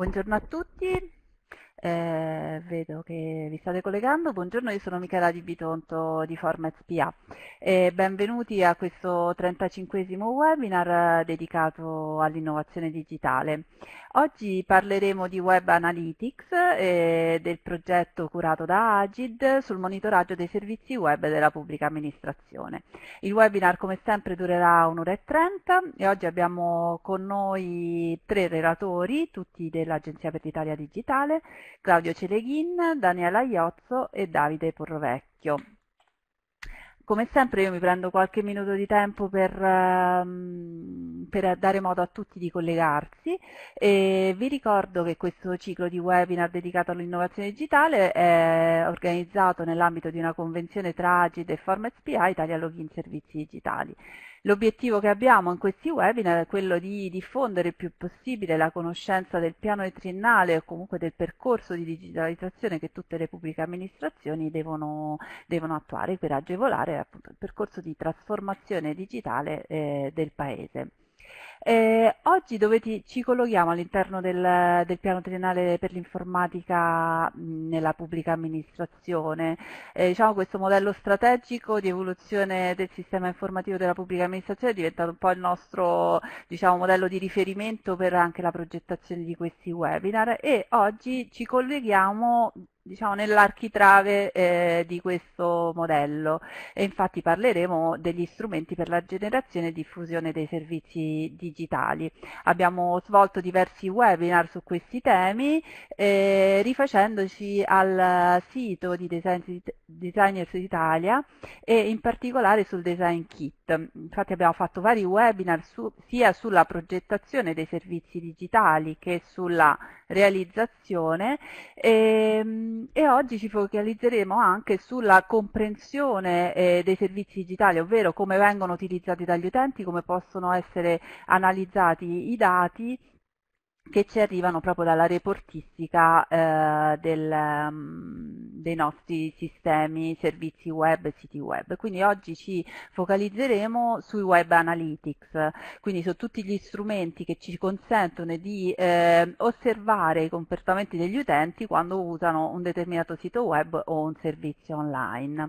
Buongiorno a tutti, eh, vedo che vi state collegando. Buongiorno, io sono Michela Di Bitonto di Format PA e benvenuti a questo 35 webinar dedicato all'innovazione digitale. Oggi parleremo di Web Analytics e del progetto curato da Agid sul monitoraggio dei servizi web della pubblica amministrazione. Il webinar come sempre durerà un'ora e trenta e oggi abbiamo con noi tre relatori, tutti dell'Agenzia per l'Italia Digitale, Claudio Celeghin, Daniela Iozzo e Davide Porrovecchio. Come sempre io mi prendo qualche minuto di tempo per, um, per, dare modo a tutti di collegarsi e vi ricordo che questo ciclo di webinar dedicato all'innovazione digitale è organizzato nell'ambito di una convenzione tra Agid e Format SPA Italia Login Servizi Digitali. L'obiettivo che abbiamo in questi webinar è quello di diffondere il più possibile la conoscenza del piano triennale o comunque del percorso di digitalizzazione che tutte le pubbliche amministrazioni devono, devono attuare per agevolare appunto, il percorso di trasformazione digitale eh, del Paese. Eh, oggi dove ti, ci collochiamo all'interno del, del, piano triennale per l'informatica nella pubblica amministrazione. Eh, diciamo questo modello strategico di evoluzione del sistema informativo della pubblica amministrazione è diventato un po' il nostro diciamo, modello di riferimento per anche la progettazione di questi webinar e oggi ci colleghiamo diciamo, nell'architrave eh, di questo modello e infatti parleremo degli strumenti per la generazione e diffusione dei servizi digitali. Abbiamo svolto diversi webinar su questi temi eh, rifacendoci al sito di Design, Designers Italia e in particolare sul Design Kit. Infatti abbiamo fatto vari webinar su, sia sulla progettazione dei servizi digitali che sulla realizzazione e, ehm, e oggi ci focalizzeremo anche sulla comprensione eh, dei servizi digitali, ovvero come vengono utilizzati dagli utenti, come possono essere analizzati i dati che ci arrivano proprio dalla reportistica eh, del, um, dei nostri sistemi, servizi web e siti web. Quindi oggi ci focalizzeremo sui web analytics, quindi su tutti gli strumenti che ci consentono di eh, osservare i comportamenti degli utenti quando usano un determinato sito web o un servizio online.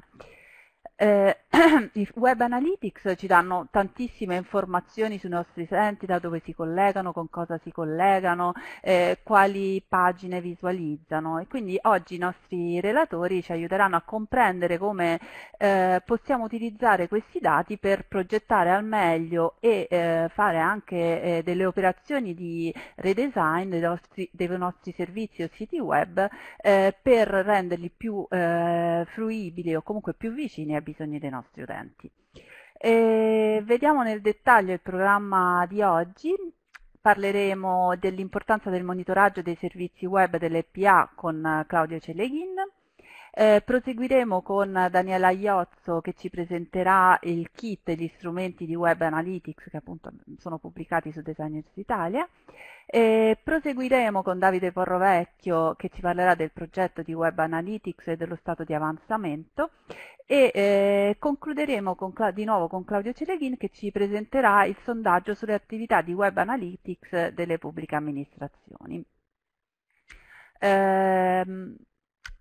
Eh, I web analytics ci danno tantissime informazioni sui nostri utenti, da dove si collegano, con cosa si collegano, eh, quali pagine visualizzano. E quindi oggi i nostri relatori ci aiuteranno a comprendere come eh, possiamo utilizzare questi dati per progettare al meglio e eh, fare anche eh, delle operazioni di redesign dei nostri, dei nostri servizi o siti web eh, per renderli più fruibili o comunque più vicini ai bisogni dei nostri utenti. E vediamo nel dettaglio il programma di oggi. Parleremo dell'importanza del monitoraggio dei servizi web dell'EPA con Claudio Celeghin. Eh, proseguiremo con Daniela Iozzo che ci presenterà il kit e gli strumenti di Web Analytics che appunto sono pubblicati su Designers Italia. E proseguiremo con Davide Porrovecchio che ci parlerà del progetto di Web Analytics e dello stato di avanzamento e eh, concluderemo con, di nuovo con Claudio Celeghin che ci presenterà il sondaggio sulle attività di Web Analytics delle pubbliche amministrazioni. Eh,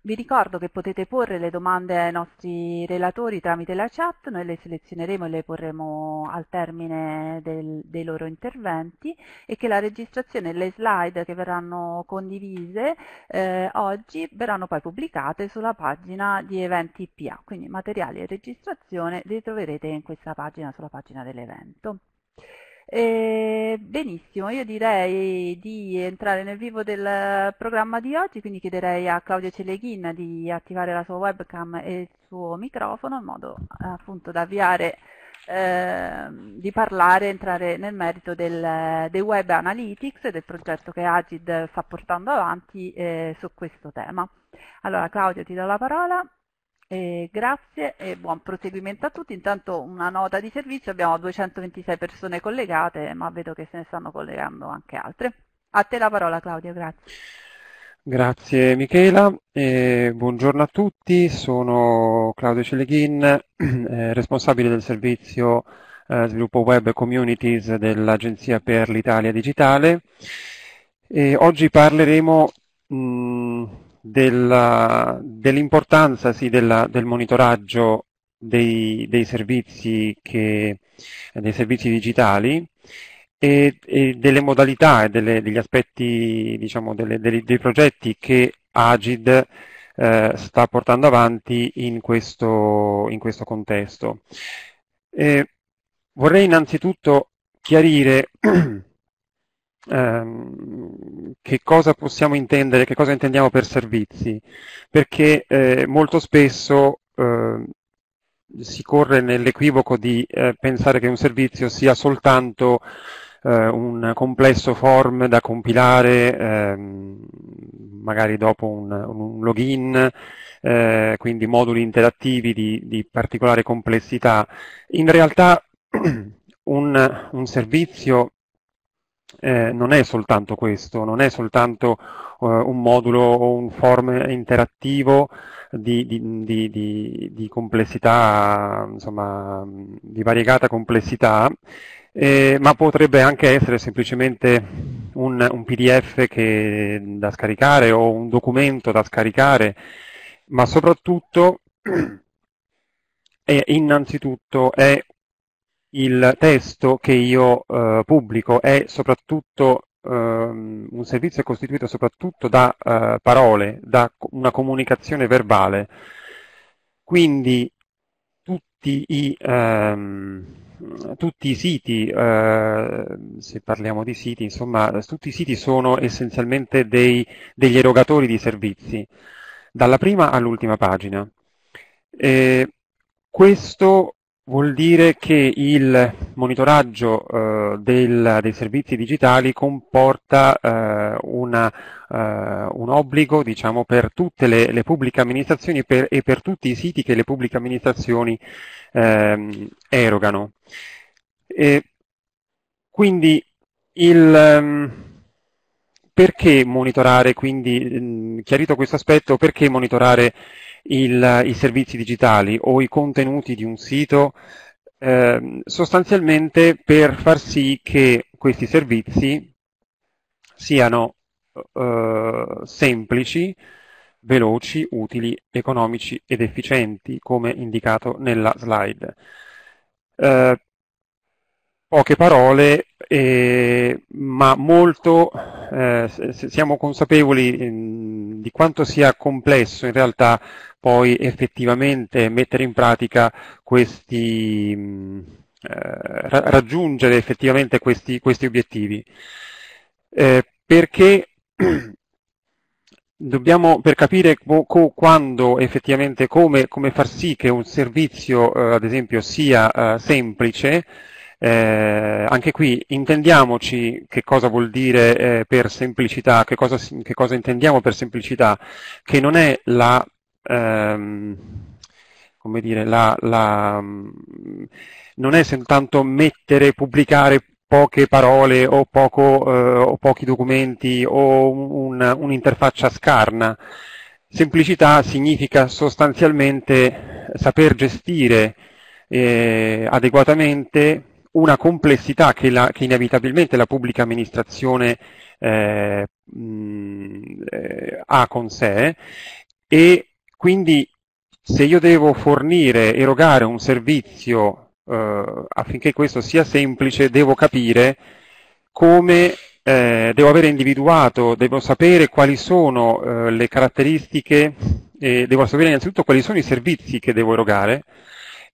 vi ricordo che potete porre le domande ai nostri relatori tramite la chat, noi le selezioneremo e le porremo al termine del, dei loro interventi e che la registrazione e le slide che verranno condivise eh, oggi verranno poi pubblicate sulla pagina di eventi PA, quindi materiali e registrazione li troverete in questa pagina, sulla pagina dell'evento. Eh, benissimo, io direi di entrare nel vivo del programma di oggi, quindi chiederei a Claudio Celeghin di attivare la sua webcam e il suo microfono in modo appunto da avviare eh, di parlare, entrare nel merito del, del, web analytics, del progetto che Agid sta portando avanti eh, su questo tema. Allora Claudio ti do la parola. Eh, grazie e buon proseguimento a tutti. Intanto una nota di servizio, abbiamo 226 persone collegate, ma vedo che se ne stanno collegando anche altre. A te la parola Claudio, grazie. Grazie Michela, eh, buongiorno a tutti, sono Claudio Celeghin, eh, responsabile del servizio eh, sviluppo web communities dell'Agenzia per l'Italia Digitale E oggi parleremo mh, dell'importanza sì, della, del monitoraggio dei, dei, servizi che, dei, servizi digitali e, e delle modalità e delle, degli aspetti, diciamo, delle, dei, dei progetti che Agid eh, sta portando avanti in questo, in questo contesto. E vorrei innanzitutto chiarire ehm, che cosa possiamo intendere, che cosa intendiamo per servizi, perché eh, molto spesso eh, si corre nell'equivoco di eh, pensare che un servizio sia soltanto eh, un complesso form da compilare, ehm, magari dopo un, un login, eh, quindi moduli interattivi di, di particolare complessità. In realtà un, un servizio eh, non è soltanto questo, non è soltanto uh, un modulo o un form interattivo di, di, di, di complessità, insomma, di variegata complessità, eh, ma potrebbe anche essere semplicemente un, un PDF che, da scaricare o un documento da scaricare, ma soprattutto e innanzitutto è il testo che io eh, pubblico è soprattutto ehm, un servizio costituito soprattutto da eh, parole, da una comunicazione verbale. Quindi tutti i, ehm, tutti i siti, eh, se parliamo di siti, insomma, tutti i siti sono essenzialmente dei, degli erogatori di servizi, dalla prima all'ultima pagina. E questo Vuol dire che il monitoraggio eh, del, dei servizi digitali comporta eh, una, eh, un obbligo diciamo, per tutte le, le pubbliche amministrazioni per, e per tutti i siti che le pubbliche amministrazioni ehm, erogano. E quindi il, ehm, perché monitorare, quindi chiarito questo aspetto, perché monitorare il, i servizi digitali o i contenuti di un sito eh, sostanzialmente per far sì che questi servizi siano eh, semplici, veloci, utili, economici ed efficienti, come indicato nella slide. Eh, poche parole, eh, ma molto eh, siamo consapevoli di quanto sia complesso in realtà poi effettivamente mettere in pratica questi, eh, raggiungere effettivamente questi, questi obiettivi. Eh, perché dobbiamo, per capire quando effettivamente, come, come, far sì che un servizio, eh, ad esempio, sia semplice, eh, anche qui intendiamoci che cosa vuol dire eh, per semplicità, che cosa, che cosa, intendiamo per semplicità, che non è la ehm, come dire, la, la, non è soltanto mettere, pubblicare poche parole o, poco, eh, o pochi documenti o un, un'interfaccia scarna. Semplicità significa sostanzialmente saper gestire eh, adeguatamente una complessità che, la, che, inevitabilmente la pubblica amministrazione eh, mh, eh, ha con sé. E quindi se io devo fornire, erogare un servizio eh, affinché questo sia semplice, devo capire come eh, devo aver individuato, devo sapere quali sono eh, le caratteristiche, devo sapere innanzitutto quali sono i servizi che devo erogare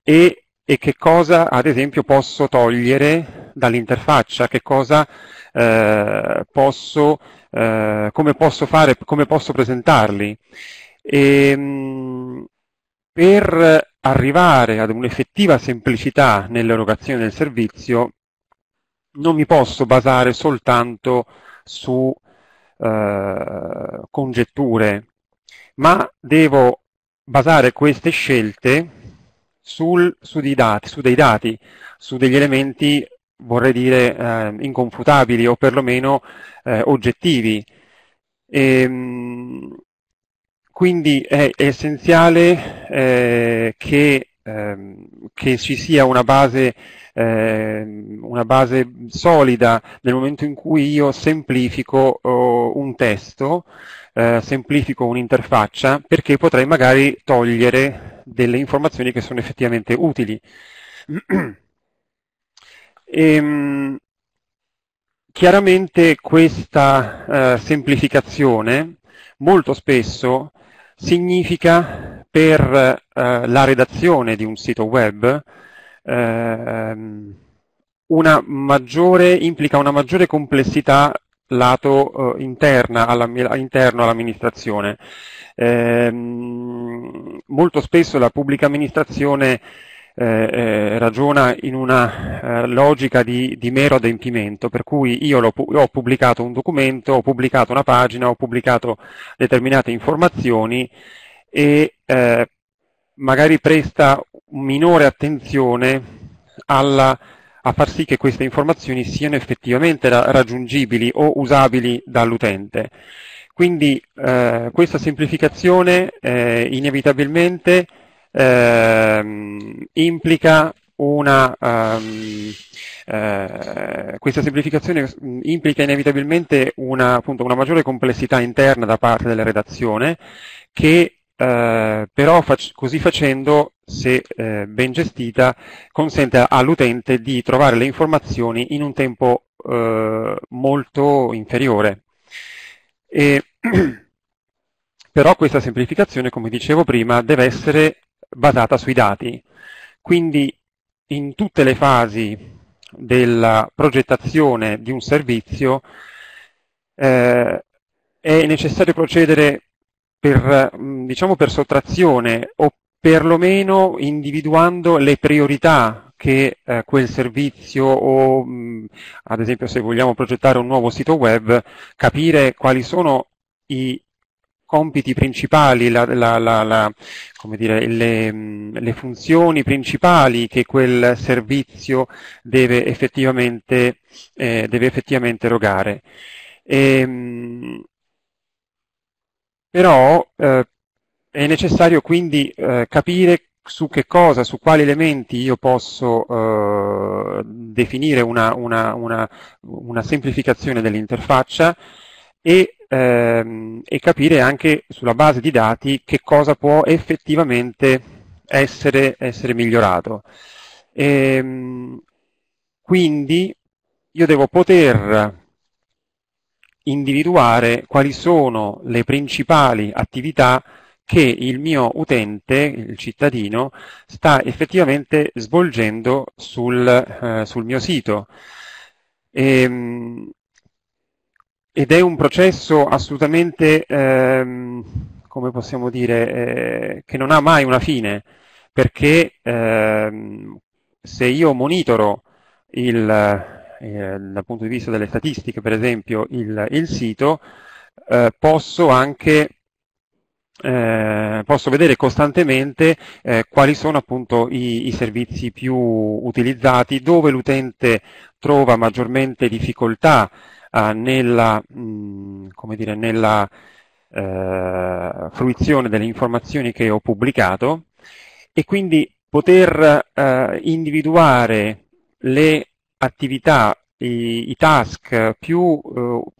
e, e che cosa, ad esempio, posso togliere dall'interfaccia, che cosa eh, posso, eh, come posso fare, come posso presentarli. E, ehm, per arrivare ad un'effettiva semplicità nell'erogazione del servizio non mi posso basare soltanto su eh, congetture, ma devo basare queste scelte sul, su, dei dati, su, dei dati, su degli elementi, vorrei dire, eh, inconfutabili o perlomeno eh, oggettivi. E, ehm, quindi è essenziale eh, che ehm, che ci sia una base, ehm, una base, solida nel momento in cui io semplifico oh, un testo, eh, semplifico un'interfaccia, perché potrei magari togliere delle informazioni che sono effettivamente utili. e, ehm, chiaramente questa eh, semplificazione molto spesso significa per eh, la redazione di un sito web eh, una maggiore, implica una maggiore complessità lato eh, interna alla, interno all'amministrazione. Eh, molto spesso la pubblica amministrazione eh, eh, ragiona in una eh, logica di, di, mero adempimento, per cui io ho pubblicato un documento, ho pubblicato una pagina, ho pubblicato determinate informazioni e eh, magari presta minore attenzione alla, a far sì che queste informazioni siano effettivamente raggiungibili o usabili dall'utente. Quindi eh, questa semplificazione eh, inevitabilmente ehm, implica una, um, eh, questa semplificazione implica inevitabilmente una, appunto, una, maggiore complessità interna da parte della redazione che eh, però fac così facendo, se eh, ben gestita, consente all'utente di trovare le informazioni in un tempo eh, molto inferiore. E, però questa semplificazione, come dicevo prima, deve essere basata sui dati. Quindi in tutte le fasi della progettazione di un servizio eh, è necessario procedere per, mm, diciamo, per sottrazione o perlomeno individuando le priorità che eh, quel servizio o mh, mm, ad esempio se vogliamo progettare un nuovo sito web capire quali sono i compiti principali, la, la, la, dire, le, le, funzioni principali che quel servizio deve effettivamente, eh, deve effettivamente erogare. E, ehm, però eh, è necessario quindi eh, capire su che cosa, su quali elementi io posso eh, definire una, una, una, una semplificazione dell'interfaccia e ehm, e capire anche sulla base di dati che cosa può effettivamente essere, essere migliorato. E, ehm, quindi io devo poter individuare quali sono le principali attività che il mio utente, il cittadino, sta effettivamente svolgendo sul, eh, sul mio sito. E, ehm, ed è un processo assolutamente, ehm, come possiamo dire, eh, che non ha mai una fine, perché ehm, se io monitoro il, eh, dal punto di vista delle statistiche, per esempio, il, il sito, eh, posso anche eh, posso vedere costantemente eh, quali sono appunto i, i, servizi più utilizzati, dove l'utente trova maggiormente difficoltà eh, nella, mh, dire, nella eh, fruizione delle informazioni che ho pubblicato. E quindi poter eh, individuare le attività, i, i task più uh,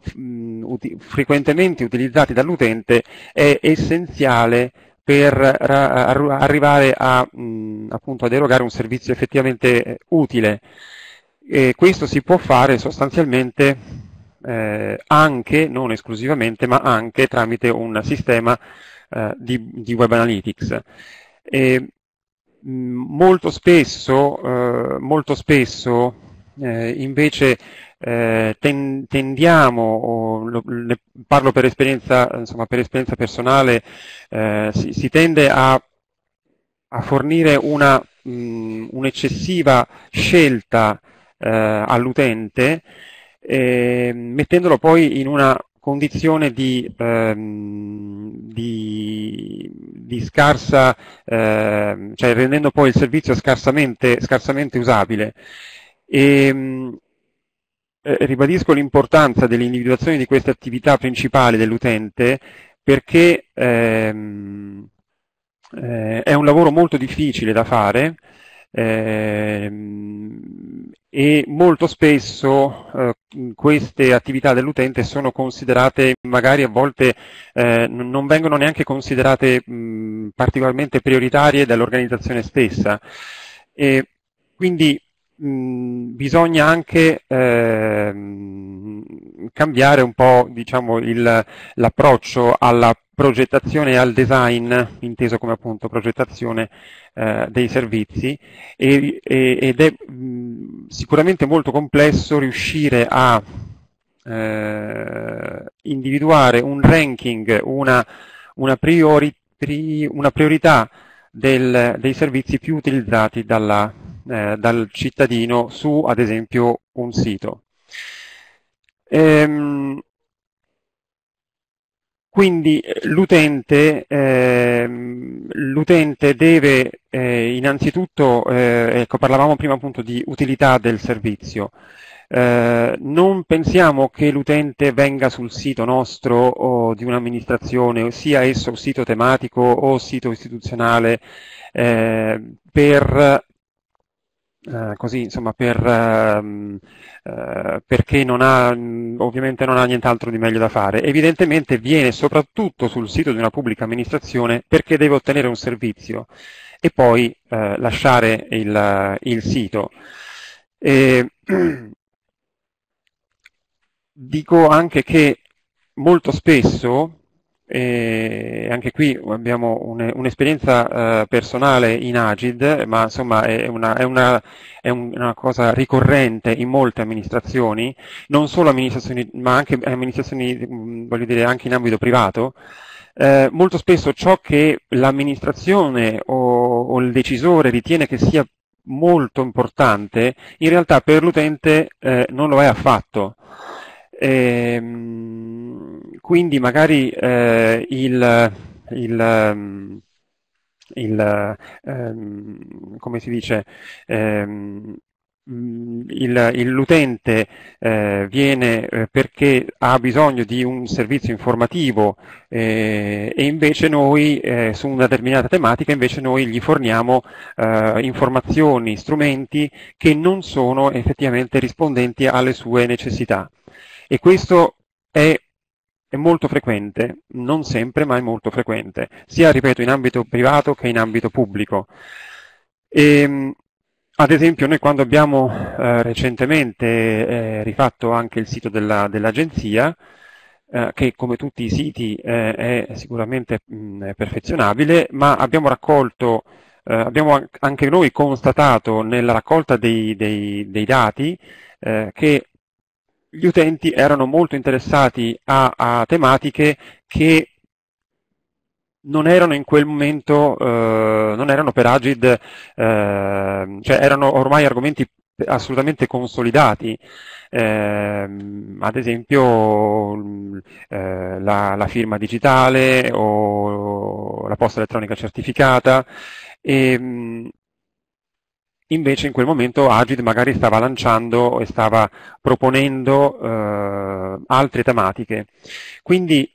uti frequentemente utilizzati dall'utente è essenziale per arrivare a, mh, appunto, ad erogare un servizio effettivamente utile. E questo si può fare sostanzialmente eh, anche, non esclusivamente, ma anche tramite un sistema eh, di, di, Web Analytics. E, mh, molto spesso, eh, molto spesso eh, invece eh, ten, tendiamo, lo, ne parlo per esperienza, insomma, per esperienza personale, eh, si, si, tende a, a fornire un'eccessiva scelta all'utente eh, mettendolo poi in una condizione di, ehm, di, di scarsa, eh, cioè rendendo poi il servizio scarsamente, scarsamente usabile. E, ehm, eh, ribadisco l'importanza dell'individuazione di queste attività principali dell'utente perché ehm, eh, è un lavoro molto difficile da fare eh, e molto spesso eh, queste attività dell'utente sono considerate, magari a volte eh, non vengono neanche considerate mh, particolarmente prioritarie dall'organizzazione stessa. E quindi bisogna anche eh, cambiare un po' diciamo, l'approccio alla progettazione e al design, inteso come appunto progettazione eh, dei servizi, e, e, ed è mh, sicuramente molto complesso riuscire a eh, individuare un ranking, una, una, priori, pri, una priorità del, dei servizi più utilizzati dalla, eh, dal cittadino su, ad esempio, un sito. Ehm, quindi eh, l'utente, eh, l'utente deve eh, innanzitutto, eh, ecco, parlavamo prima appunto di utilità del servizio, eh, non pensiamo che l'utente venga sul sito nostro o di un'amministrazione, sia esso sito tematico o sito istituzionale, eh, per eh, così, insomma, per, ehm, eh, perché non ha, ovviamente non ha nient'altro di meglio da fare. Evidentemente viene soprattutto sul sito di una pubblica amministrazione perché deve ottenere un servizio e poi eh, lasciare il, il sito. E, dico anche che molto spesso e anche qui abbiamo un'esperienza uh, personale in Agid, ma insomma è una, è, una, è una, cosa ricorrente in molte amministrazioni, non solo amministrazioni, ma anche amministrazioni, voglio dire, anche in ambito privato. Eh, molto spesso ciò che l'amministrazione o, o il decisore ritiene che sia molto importante, in realtà per l'utente eh, non lo è affatto. Ehm, quindi magari eh, il, il, ehm, il ehm, come si dice, ehm, l'utente eh, viene eh, perché ha bisogno di un servizio informativo eh, e invece noi eh, su una determinata tematica invece noi gli forniamo eh, informazioni, strumenti che non sono effettivamente rispondenti alle sue necessità. E questo è, è molto frequente, non sempre, ma è molto frequente, sia, ripeto, in ambito privato che in ambito pubblico. E, ehm, ad esempio, noi quando abbiamo eh, recentemente eh, rifatto anche il sito della, dell'agenzia, eh, che come tutti i siti eh, è sicuramente mh, perfezionabile, ma abbiamo raccolto, eh, abbiamo anche noi constatato nella raccolta dei, dei, dei dati eh, che gli utenti erano molto interessati a, a tematiche che non erano in quel momento, eh, non erano per Agid, eh, cioè erano ormai argomenti assolutamente consolidati. Eh, ad esempio eh, la, la, firma digitale o la posta elettronica certificata e, Invece in quel momento Agid magari stava lanciando e stava proponendo eh, altre tematiche. Quindi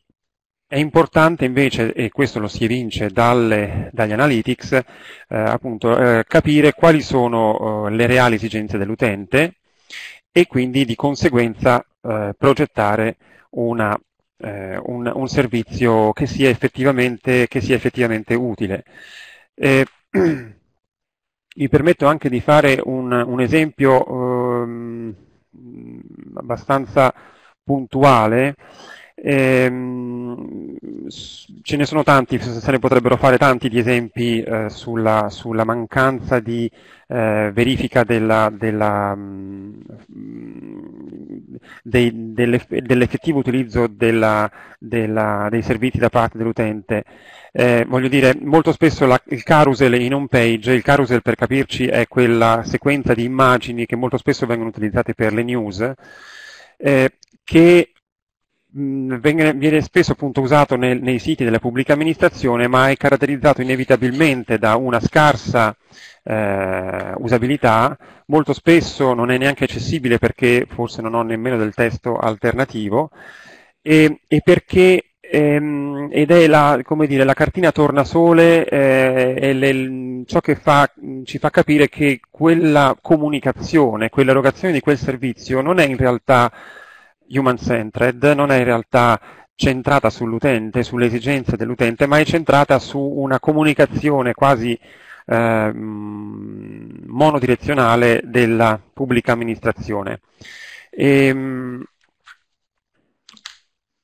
è importante invece, e questo lo si evince dalle, dagli analytics, eh, appunto, eh, capire quali sono eh, le reali esigenze dell'utente e quindi di conseguenza eh, progettare una, eh, un, un, servizio che sia effettivamente, che sia effettivamente utile. mi permetto anche di fare un, un esempio ehm, abbastanza puntuale. Ehm, ce ne sono tanti, se ne potrebbero fare tanti di esempi eh, sulla, sulla, mancanza di eh, verifica della, della, mh, dei, dell'effettivo utilizzo della, dei servizi da parte dell'utente. Eh, voglio dire, molto spesso la, il carousel in home page, il carousel per capirci è quella sequenza di immagini che molto spesso vengono utilizzate per le news, eh, che viene, spesso appunto usato nel, nei siti della pubblica amministrazione, ma è caratterizzato inevitabilmente da una scarsa eh, usabilità, molto spesso non è neanche accessibile perché forse non ho nemmeno del testo alternativo, e, e perché ehm, ed è la, dire, la cartina tornasole eh, è le, ciò che fa, ci fa capire che quella comunicazione, quell'erogazione di quel servizio non è in realtà human-centered, non è in realtà centrata sull'utente, sulle esigenze dell'utente, ma è centrata su una comunicazione quasi eh, monodirezionale della pubblica amministrazione. E, ehm,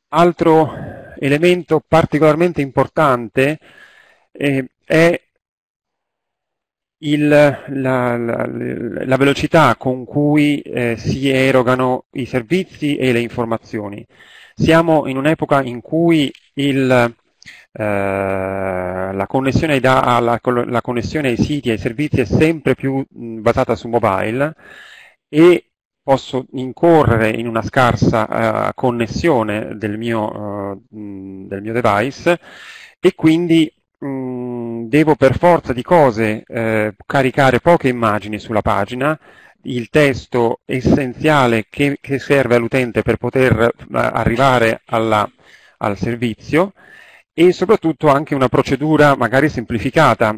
altro elemento particolarmente importante eh, è il, la, la, la, velocità con cui eh, si erogano i servizi e le informazioni. Siamo in un'epoca in cui il, eh, la, connessione da, la, la, connessione ai siti e ai servizi è sempre più mh, basata su mobile e posso incorrere in una scarsa uh, connessione del mio, uh, del mio, device e quindi mh, devo per forza di cose uh, caricare poche immagini sulla pagina, il testo essenziale che, che serve all'utente per poter eh, arrivare alla, al servizio e soprattutto anche una procedura magari semplificata.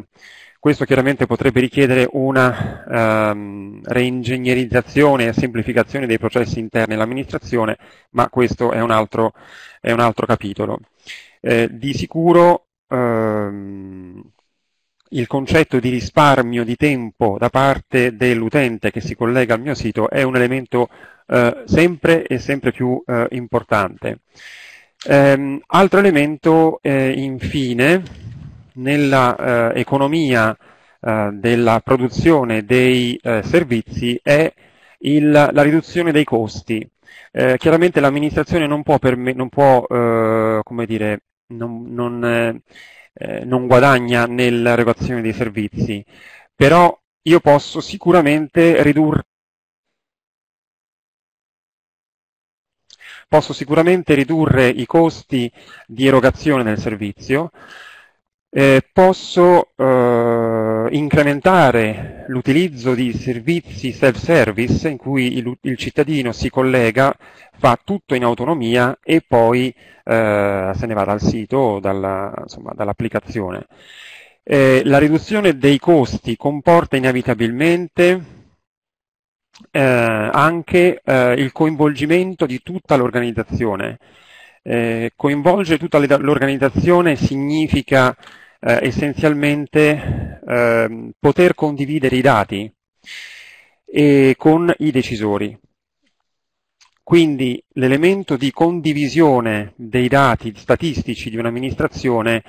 Questo chiaramente potrebbe richiedere una um, reingegnerizzazione e semplificazione dei processi interni all'amministrazione, ma questo è un altro, è un altro capitolo. Eh, di sicuro um, il concetto di risparmio di tempo da parte dell'utente che si collega al mio sito è un elemento eh, sempre e sempre più eh, importante. Um, altro elemento, eh, infine, nella eh, eh, della produzione dei eh, servizi è il, la riduzione dei costi. chiaramente l'amministrazione non può, non può come dire, non, non eh, non guadagna nell'erogazione dei servizi, però io posso sicuramente ridurre posso sicuramente ridurre i costi di erogazione del servizio, eh, posso eh, incrementare l'utilizzo di servizi self-service in cui il, il, cittadino si collega, fa tutto in autonomia e poi eh, se ne va dal sito o dall'applicazione. Eh, la riduzione dei costi comporta inevitabilmente eh, anche eh, il coinvolgimento di tutta l'organizzazione. Coinvolgere tutta l'organizzazione significa eh, essenzialmente eh, poter condividere i dati e con i decisori. Quindi l'elemento di condivisione dei dati statistici di un'amministrazione,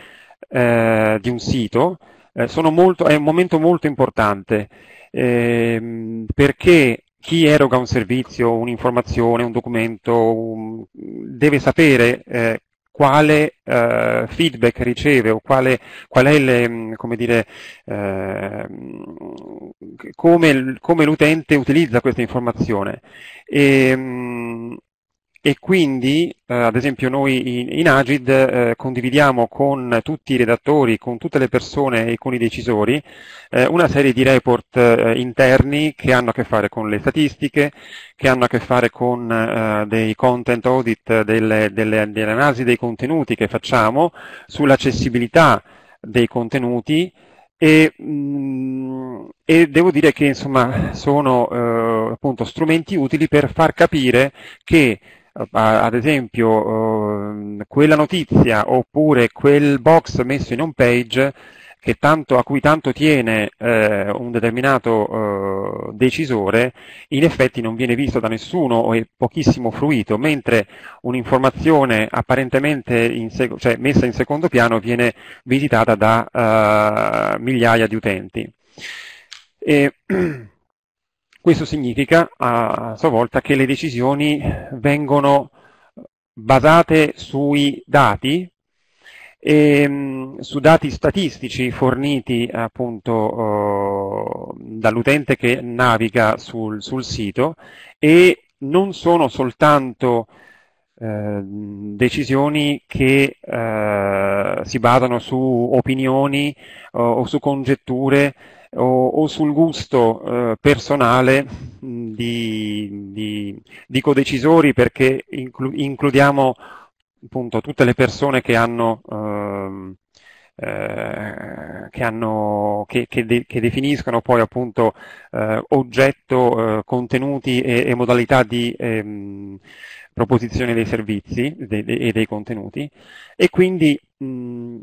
eh, di un sito, eh, molto, è un momento molto importante ehm, perché chi eroga un servizio, un'informazione, un documento, un, deve sapere eh, quale eh, feedback riceve o quale, qual è le, mm, come, dire, eh, come, come l'utente utilizza questa informazione. E, mm, e quindi, eh, ad esempio, noi in, in Agid eh, condividiamo con tutti i redattori, con tutte le persone e con i decisori eh, una serie di report eh, interni che hanno a che fare con le statistiche, che hanno a che fare con eh, dei content audit, delle, delle, delle analisi dei contenuti che facciamo, sull'accessibilità dei contenuti, e, mh, mm, e, devo dire che insomma sono eh, appunto strumenti utili per far capire che ad esempio eh, quella notizia oppure quel box messo in home page tanto, a cui tanto tiene eh, un determinato eh, decisore, in effetti non viene visto da nessuno o è pochissimo fruito, mentre un'informazione apparentemente in cioè messa in secondo piano viene visitata da uh, migliaia di utenti. E, Questo significa a sua volta che le decisioni vengono basate sui dati, e, ehm, su dati statistici forniti appunto dall'utente che naviga sul, sul, sito e non sono soltanto eh, decisioni che eh, si basano su opinioni o su congetture o, o sul gusto eh, personale di, di, di, codecisori perché inclu- includiamo appunto tutte le persone che hanno ehm, eh, che, hanno, che, che, de, che, definiscono poi appunto eh, oggetto, eh, contenuti e, e, modalità di ehm, proposizione dei servizi de, de, e dei contenuti. E quindi mh,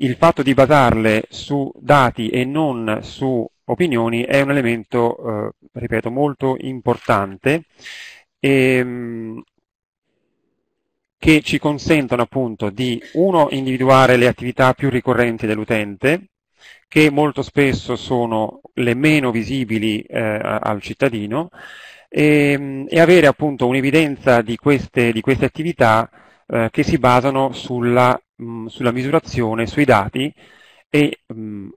il fatto di basarle su dati e non su opinioni è un elemento, eh, ripeto, molto importante e, mh, che ci consentono appunto di, uno, individuare le attività più ricorrenti dell'utente, che molto spesso sono le meno visibili eh, al cittadino, e, e, avere appunto un'evidenza di di queste attività eh, che si basano sulla, mh, sulla, misurazione, sui dati e mh,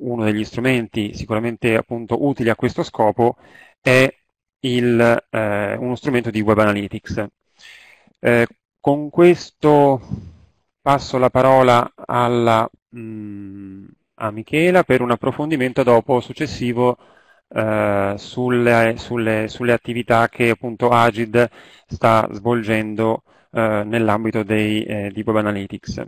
uno degli strumenti sicuramente appunto utili a questo scopo è il, eh, uno strumento di Web Analytics. Eh, con questo passo la parola alla, mh, mm, a Michela per un approfondimento dopo successivo eh, sulle, sulle, sulle, attività che appunto Agid sta svolgendo eh, nell'ambito dei, eh, di Web Analytics.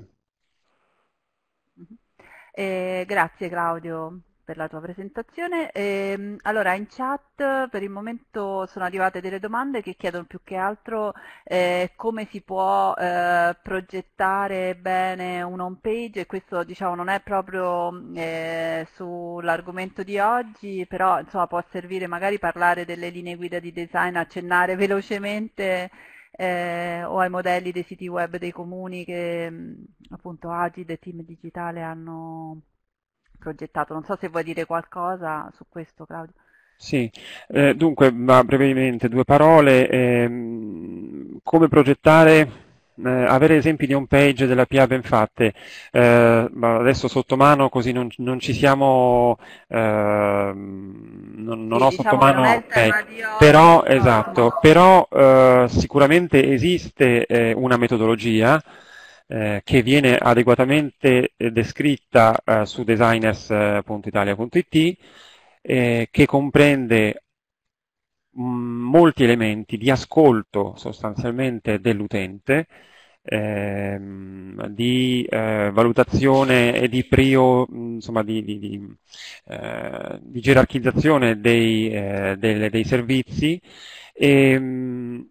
Eh, grazie Claudio per la tua presentazione. Eh, allora, in chat per il momento sono arrivate delle domande che chiedono più che altro eh, come si può eh, progettare bene un home page e questo diciamo non è proprio eh, sull'argomento di oggi, però insomma può servire magari parlare delle linee guida di design, accennare velocemente eh, o ai modelli dei siti web dei comuni che appunto Agid e Team Digitale hanno progettato. Non so se vuoi dire qualcosa su questo, Claudio. Sì, eh, dunque, brevemente, due parole. Ehm, come progettare eh, avere esempi di home page della PA ben fatte, eh, adesso sotto mano così non, non ci siamo, eh, non, non sì, ho diciamo sotto mano, però, esatto, però eh, sicuramente esiste eh, una metodologia eh, che viene adeguatamente descritta su designers.italia.it, che comprende molti elementi di ascolto sostanzialmente dell'utente, ehm, di eh, valutazione e di prio, mm, insomma, di, di, di, eh, gerarchizzazione dei, eh, delle, dei servizi. E, mh,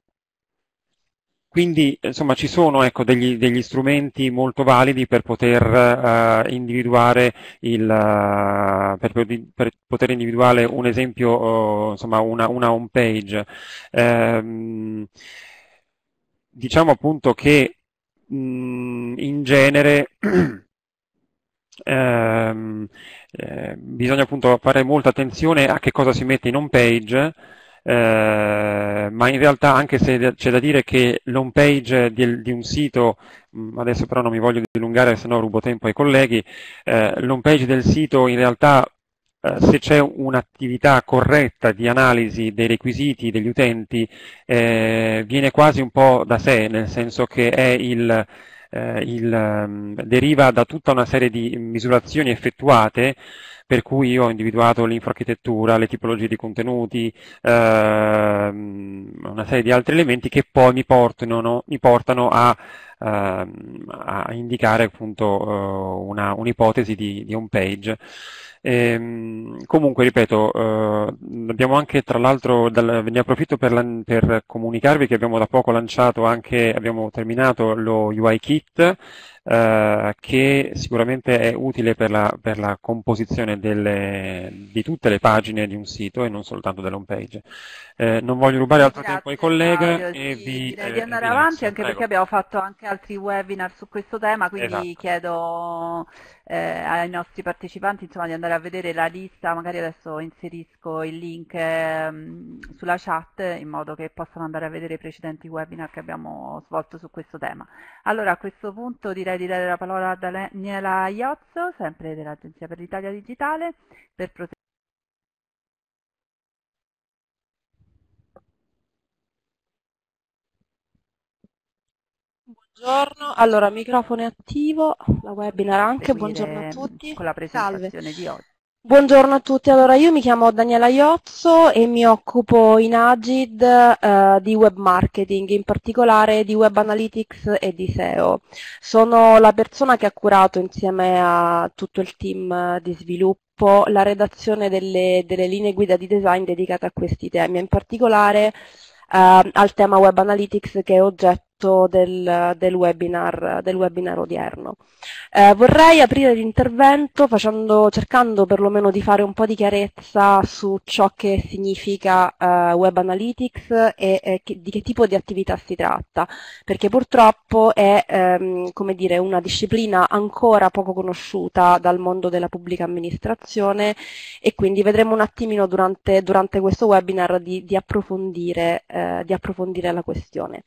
quindi insomma ci sono ecco, degli, degli, strumenti molto validi per poter uh, individuare il, uh, per, per, poter individuare un esempio, uh, insomma una, una home page. Um, diciamo appunto che mh, mm, in genere um, eh, bisogna appunto fare molta attenzione a che cosa si mette in home page eh, ma in realtà anche se c'è da dire che l'home page di, di, un sito, mm, adesso però non mi voglio dilungare se no rubo tempo ai colleghi, eh, l'home page del sito in realtà eh, se c'è un'attività corretta di analisi dei requisiti degli utenti eh, viene quasi un po' da sé, nel senso che è il, il, um, deriva da tutta una serie di misurazioni effettuate per cui io ho individuato l'infraarchitettura, le tipologie di contenuti, ehm, una serie di altri elementi che poi mi portano, mi portano a, ehm, a, indicare appunto una, un'ipotesi di, di home page. Ehm, comunque, ripeto, eh, abbiamo anche tra l'altro, ne approfitto per, per, comunicarvi che abbiamo da poco lanciato anche, abbiamo terminato lo UI Kit, eh, che sicuramente è utile per la, per la composizione delle, di tutte le pagine di un sito e non soltanto dell'home page. Eh, non voglio rubare altro Grazie, tempo ai colleghi e vi direi di andare avanti anche Prego. perché abbiamo fatto anche altri webinar su questo tema, quindi esatto. chiedo eh, ai nostri partecipanti insomma, di andare a vedere la lista, magari adesso inserisco il link ehm, sulla chat in modo che possano andare a vedere i precedenti webinar che abbiamo svolto su questo tema. Allora a questo punto direi di dare la parola a Daniela Iozzo, sempre dell'Agenzia per l'Italia Digitale, per proseguire. Buongiorno, allora microfono è attivo, la webinar anche, buongiorno a tutti. Con la presentazione Salve. di oggi. Buongiorno a tutti, allora io mi chiamo Daniela Iozzo e mi occupo in Agid eh, di web marketing, in particolare di web analytics e di SEO. Sono la persona che ha curato insieme a tutto il team di sviluppo la redazione delle, delle linee guida di design dedicate a questi temi, in particolare eh, al tema web analytics che è oggetto oggetto del, del, webinar, del webinar, odierno. Eh, vorrei aprire l'intervento cercando perlomeno di fare un po' di chiarezza su ciò che significa eh, Web Analytics e, e che, di che tipo di attività si tratta, perché purtroppo è ehm, dire, una disciplina ancora poco conosciuta dal mondo della pubblica amministrazione e quindi vedremo un attimino durante, durante questo webinar di, di, approfondire, eh, di approfondire la questione.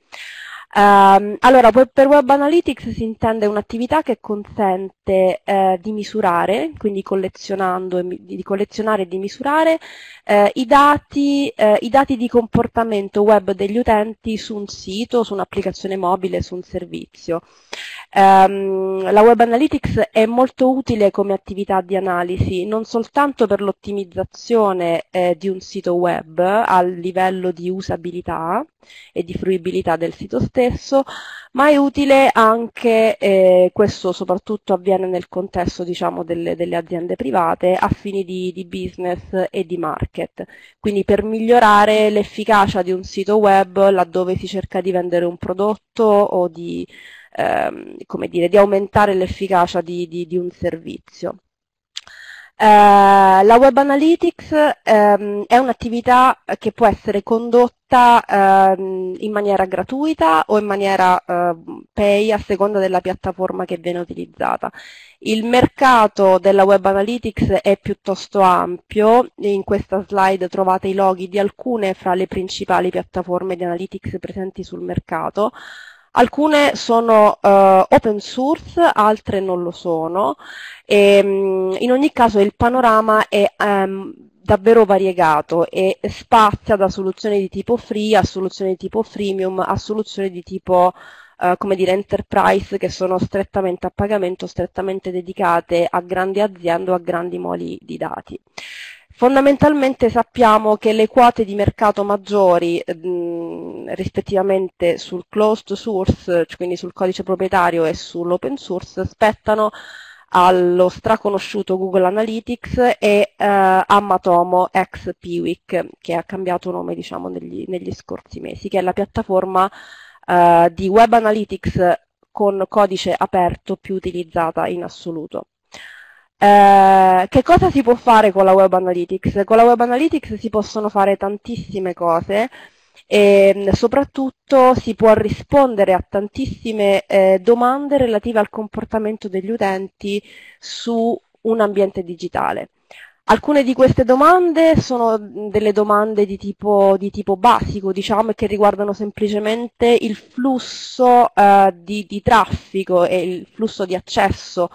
Um, allora, per Web Analytics si intende un'attività che consente eh, di misurare, quindi collezionando e, di collezionare e di misurare eh, i, dati, eh, i, dati, di comportamento web degli utenti su un sito, su un'applicazione mobile, su un servizio. Um, la Web Analytics è molto utile come attività di analisi, non soltanto per l'ottimizzazione eh, di un sito web a livello di usabilità e di fruibilità del sito stesso, stesso, ma è utile anche, eh, questo soprattutto avviene nel contesto diciamo, delle, delle, aziende private, a fini di, di, business e di market. Quindi per migliorare l'efficacia di un sito web laddove si cerca di vendere un prodotto o di, ehm, dire, di aumentare l'efficacia di, di, di un servizio. Uh, la Web Analytics um, è un'attività che può essere condotta uh, in maniera gratuita o in maniera uh, pay a seconda della piattaforma che viene utilizzata. Il mercato della Web Analytics è piuttosto ampio, in questa slide trovate i loghi di alcune fra le principali piattaforme di analytics presenti sul mercato. Alcune sono uh, open source, altre non lo sono e um, in ogni caso il panorama è um, davvero variegato e spazia da soluzioni di tipo free a soluzioni di tipo freemium a soluzioni di tipo uh, come dire enterprise che sono strettamente a pagamento, strettamente dedicate a grandi aziende o a grandi moli di dati. Fondamentalmente sappiamo che le quote di mercato maggiori mh, rispettivamente sul closed source, quindi sul codice proprietario e sull'open source, spettano allo straconosciuto Google Analytics e eh, a Matomo ex Piwik, che ha cambiato nome diciamo, negli, negli scorsi mesi, che è la piattaforma eh, di web analytics con codice aperto più utilizzata in assoluto. Eh, che cosa si può fare con la Web Analytics? Con la Web Analytics si possono fare tantissime cose e mm, soprattutto si può rispondere a tantissime eh, domande relative al comportamento degli utenti su un ambiente digitale. Alcune di queste domande sono mm, delle domande di tipo, di tipo basico, diciamo, e che riguardano semplicemente il flusso eh, di, di traffico e il flusso di accesso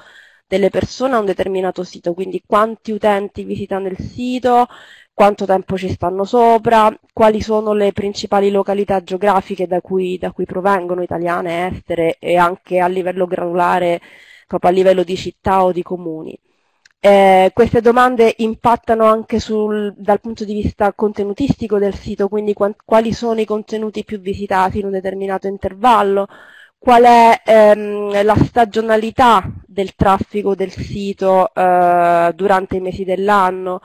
delle persone a un determinato sito, quindi quanti utenti visitano il sito, quanto tempo ci stanno sopra, quali sono le principali località geografiche da cui, da cui provengono, italiane, estere e anche a livello granulare, proprio a livello di città o di comuni. Eh, queste domande impattano anche sul, dal punto di vista contenutistico del sito, quindi quali sono i contenuti più visitati in un determinato intervallo, qual è ehm, la stagionalità del traffico del sito eh, durante i mesi dell'anno,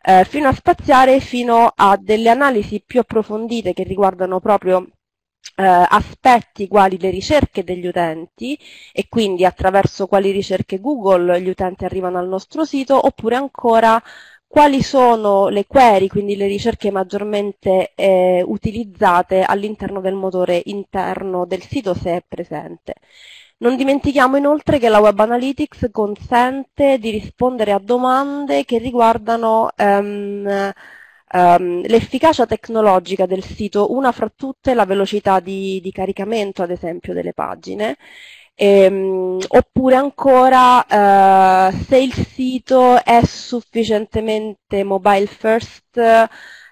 eh, fino a spaziare fino a delle analisi più approfondite che riguardano proprio eh, aspetti quali le ricerche degli utenti e quindi attraverso quali ricerche Google gli utenti arrivano al nostro sito oppure ancora quali sono le query, quindi le ricerche maggiormente eh, utilizzate all'interno del motore interno del sito se è presente. Non dimentichiamo inoltre che la Web Analytics consente di rispondere a domande che riguardano um, um, l'efficacia tecnologica del sito, una fra tutte la velocità di, di caricamento ad esempio delle pagine Ehm, oppure ancora eh, se il sito è sufficientemente mobile first eh,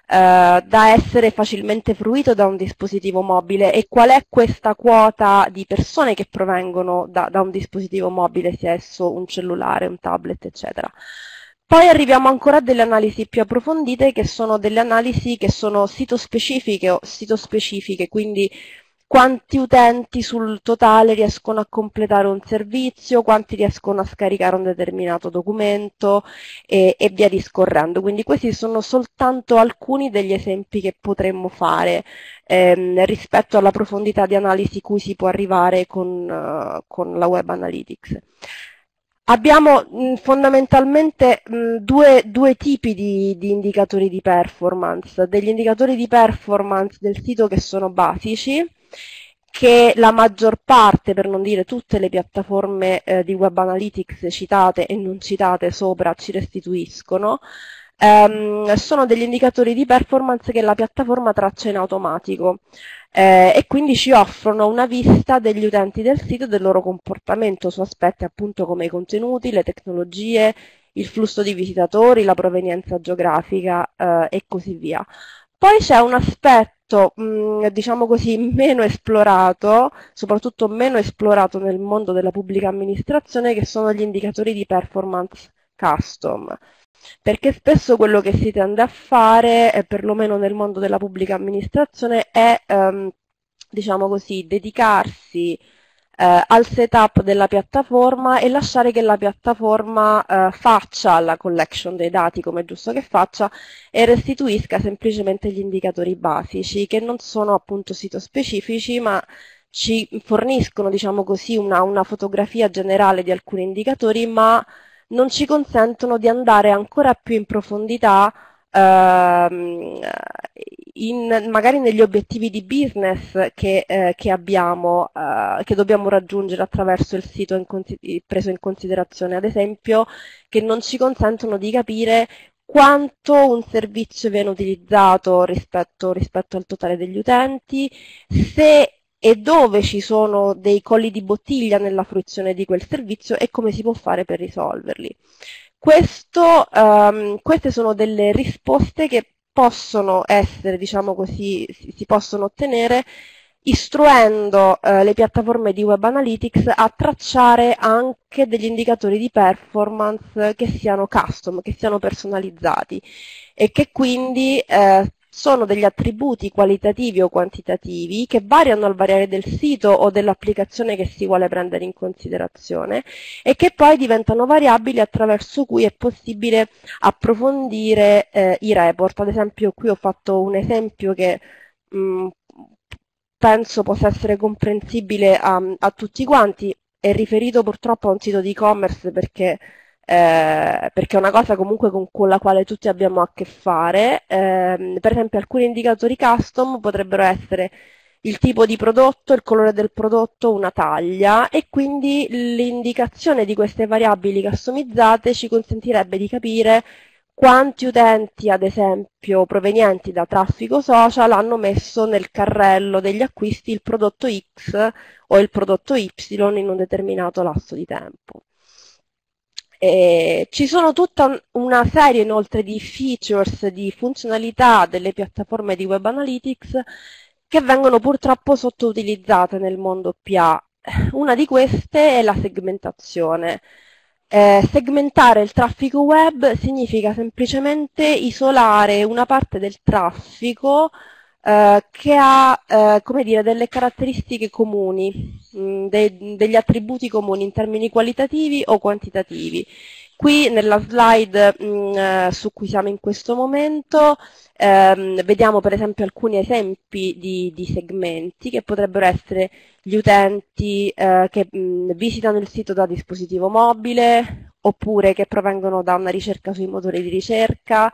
da essere facilmente fruito da un dispositivo mobile e qual è questa quota di persone che provengono da, da un dispositivo mobile, sia esso un cellulare, un tablet, eccetera. Poi arriviamo ancora a delle analisi più approfondite che sono delle analisi che sono sito specifiche o sito specifiche, quindi quanti utenti sul totale riescono a completare un servizio, quanti riescono a scaricare un determinato documento e, e, via discorrendo. Quindi questi sono soltanto alcuni degli esempi che potremmo fare ehm, rispetto alla profondità di analisi cui si può arrivare con, uh, con la Web Analytics. Abbiamo mh, fondamentalmente mh, due, due, tipi di, di, indicatori di performance, degli indicatori di performance del sito che sono basici, che la maggior parte, per non dire tutte le piattaforme eh, di web analytics citate e non citate sopra ci restituiscono, ehm, sono degli indicatori di performance che la piattaforma traccia in automatico eh, e quindi ci offrono una vista degli utenti del sito e del loro comportamento su aspetti appunto come i contenuti, le tecnologie, il flusso di visitatori, la provenienza geografica eh, e così via. Poi c'è un aspetto, mh, mm, diciamo così, meno esplorato, soprattutto meno esplorato nel mondo della pubblica amministrazione, che sono gli indicatori di performance custom. Perché spesso quello che si tende a fare, perlomeno nel mondo della pubblica amministrazione, è ehm, diciamo così, dedicarsi eh, al setup della piattaforma e lasciare che la piattaforma eh, faccia la collection dei dati come è giusto che faccia e restituisca semplicemente gli indicatori basici che non sono appunto sito specifici ma ci forniscono diciamo così una, una fotografia generale di alcuni indicatori ma non ci consentono di andare ancora più in profondità ehm, in, magari negli obiettivi di business che, eh, che abbiamo, eh, che dobbiamo raggiungere attraverso il sito in preso in considerazione, ad esempio, che non ci consentono di capire quanto un servizio viene utilizzato rispetto, rispetto al totale degli utenti, se e dove ci sono dei colli di bottiglia nella fruizione di quel servizio e come si può fare per risolverli. Questo, um, queste sono delle risposte che possono essere, diciamo così, si possono ottenere istruendo eh, le piattaforme di Web Analytics a tracciare anche degli indicatori di performance che siano custom, che siano personalizzati e che quindi eh, sono degli attributi qualitativi o quantitativi che variano al variare del sito o dell'applicazione che si vuole prendere in considerazione e che poi diventano variabili attraverso cui è possibile approfondire eh, i report. Ad esempio qui ho fatto un esempio che mh, mm, penso possa essere comprensibile a, a tutti quanti, è riferito purtroppo a un sito di e-commerce perché eh, perché è una cosa comunque con, con, la quale tutti abbiamo a che fare. Eh, per esempio alcuni indicatori custom potrebbero essere il tipo di prodotto, il colore del prodotto, una taglia e quindi l'indicazione di queste variabili customizzate ci consentirebbe di capire quanti utenti, ad esempio, provenienti da traffico social hanno messo nel carrello degli acquisti il prodotto X o il prodotto Y in un determinato lasso di tempo. Eh, ci sono tutta una serie inoltre di features, di funzionalità delle piattaforme di Web Analytics che vengono purtroppo sottoutilizzate nel mondo PA. Una di queste è la segmentazione. Eh, segmentare il traffico web significa semplicemente isolare una parte del traffico eh, che ha eh, come dire, delle caratteristiche comuni, mh, mm, de degli attributi comuni in termini qualitativi o quantitativi. Qui nella slide mh, mm, eh, su cui siamo in questo momento ehm, vediamo per esempio alcuni esempi di, di, segmenti che potrebbero essere gli utenti eh, che mh, mm, visitano il sito da dispositivo mobile oppure che provengono da una ricerca sui motori di ricerca,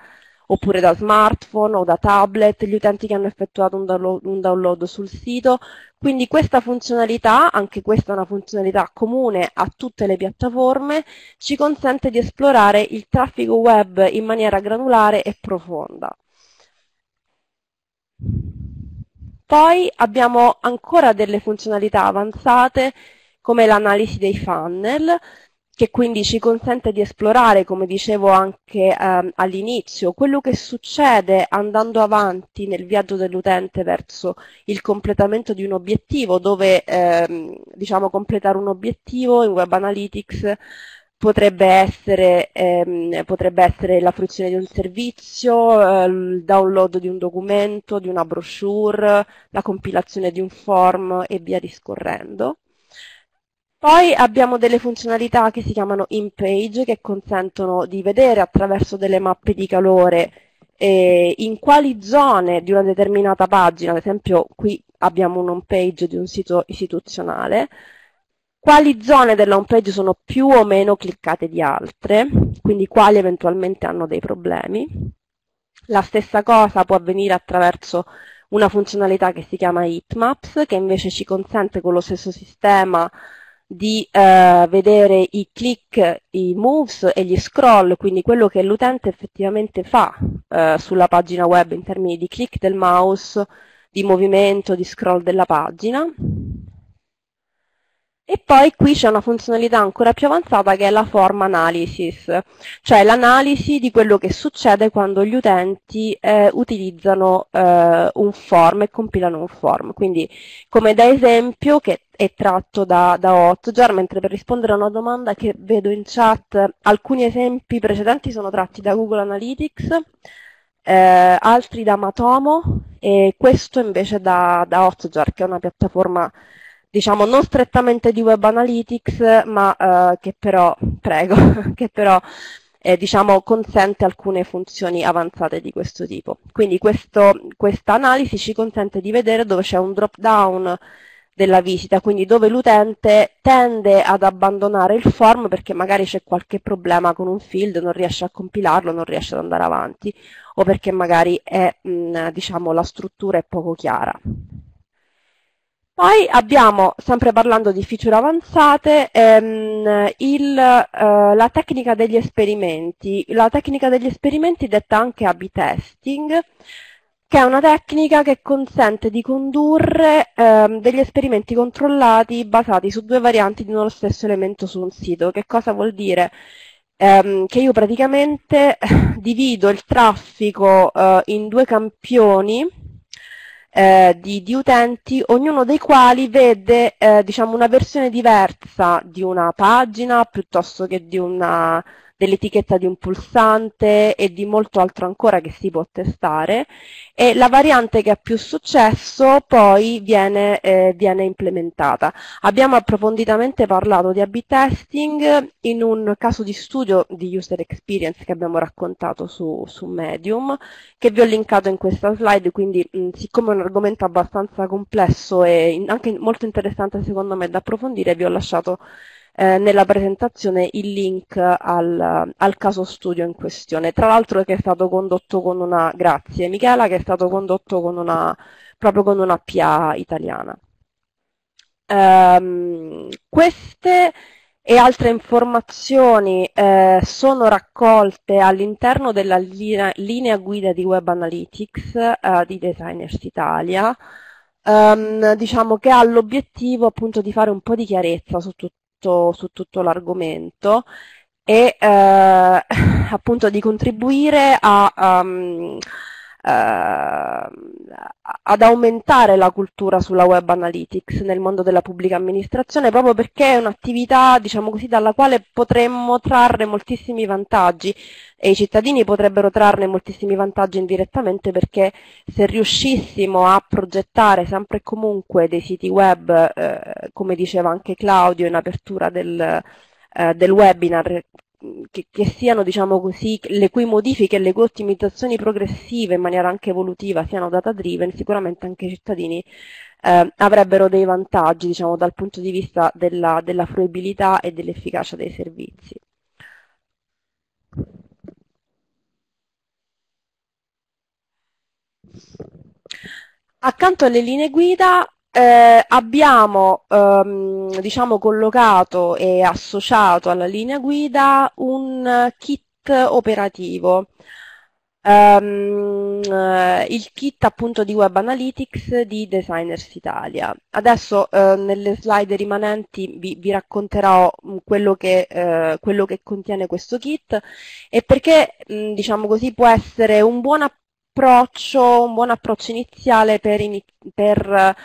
oppure da smartphone o da tablet, gli utenti che hanno effettuato un download, un download sul sito. Quindi questa funzionalità, anche questa è una funzionalità comune a tutte le piattaforme, ci consente di esplorare il traffico web in maniera granulare e profonda. Poi abbiamo ancora delle funzionalità avanzate come l'analisi dei funnel, che quindi ci consente di esplorare, come dicevo anche ehm, all'inizio, quello che succede andando avanti nel viaggio dell'utente verso il completamento di un obiettivo, dove ehm, diciamo completare un obiettivo in Web Analytics potrebbe essere, ehm, potrebbe essere, la fruizione di un servizio, eh, il download di un documento, di una brochure, la compilazione di un form e via discorrendo. Poi abbiamo delle funzionalità che si chiamano in-page che consentono di vedere attraverso delle mappe di calore eh, in quali zone di una determinata pagina, ad esempio qui abbiamo un home page di un sito istituzionale, quali zone della home page sono più o meno cliccate di altre, quindi quali eventualmente hanno dei problemi. La stessa cosa può avvenire attraverso una funzionalità che si chiama Heatmaps, che invece ci consente con lo stesso sistema di eh, vedere i click, i moves e gli scroll, quindi quello che l'utente effettivamente fa eh, sulla pagina web in termini di click del mouse, di movimento, di scroll della pagina. E poi qui c'è una funzionalità ancora più avanzata che è la form analysis, cioè l'analisi di quello che succede quando gli utenti eh, utilizzano eh, un form e compilano un form. Quindi come da esempio che è tratto da, da Hotjar, mentre per rispondere a una domanda che vedo in chat alcuni esempi precedenti sono tratti da Google Analytics, eh, altri da Matomo e questo invece da, da Hotjar che è una piattaforma diciamo non strettamente di web analytics, ma eh, che però, prego, che però eh, diciamo, consente alcune funzioni avanzate di questo tipo. Quindi questa analisi ci consente di vedere dove c'è un drop down della visita, quindi dove l'utente tende ad abbandonare il form perché magari c'è qualche problema con un field, non riesce a compilarlo, non riesce ad andare avanti o perché magari è, mh, diciamo, la struttura è poco chiara. Poi abbiamo, sempre parlando di feature avanzate, ehm, il, eh, la tecnica degli esperimenti. La tecnica degli esperimenti detta anche A-B testing, che è una tecnica che consente di condurre ehm, degli esperimenti controllati basati su due varianti di uno stesso elemento su un sito. Che cosa vuol dire? Ehm, che io praticamente divido il traffico eh, in due campioni eh, di, di, utenti, ognuno dei quali vede eh, diciamo, una versione diversa di una pagina piuttosto che di una dell'etichetta di un pulsante e di molto altro ancora che si può testare e la variante che ha più successo poi viene, eh, viene implementata. Abbiamo approfonditamente parlato di A-B testing in un caso di studio di user experience che abbiamo raccontato su, su Medium, che vi ho linkato in questa slide, quindi mh, siccome è un argomento abbastanza complesso e in, anche molto interessante secondo me da approfondire, vi ho lasciato eh, nella presentazione il link al, al, caso studio in questione. Tra l'altro che è stato condotto con una, grazie Michela, che è stato condotto con una, proprio con una PA italiana. Um, queste e altre informazioni eh, sono raccolte all'interno della linea, linea, guida di Web Analytics eh, di Designers Italia, um, diciamo che ha l'obiettivo appunto di fare un po' di chiarezza su tutto tutto, su tutto l'argomento e eh, appunto di contribuire a, um, uh, ad aumentare la cultura sulla web analytics nel mondo della pubblica amministrazione proprio perché è un'attività diciamo così dalla quale potremmo trarre moltissimi vantaggi e i cittadini potrebbero trarne moltissimi vantaggi indirettamente perché se riuscissimo a progettare sempre e comunque dei siti web, eh, come diceva anche Claudio in apertura del, eh, del webinar, che, che, siano, diciamo così, le cui modifiche e le cui ottimizzazioni progressive in maniera anche evolutiva siano data driven, sicuramente anche i cittadini eh, avrebbero dei vantaggi, diciamo, dal punto di vista della, della fruibilità e dell'efficacia dei servizi. Accanto alle linee guida eh, abbiamo ehm, diciamo, collocato e associato alla linea guida un kit operativo. Um, il kit appunto di Web Analytics di Designers Italia. Adesso uh, nelle slide rimanenti vi, vi racconterò mm, quello che, uh, quello che, contiene questo kit e perché mh, diciamo così può essere un buon approccio, un buon approccio iniziale per, in, per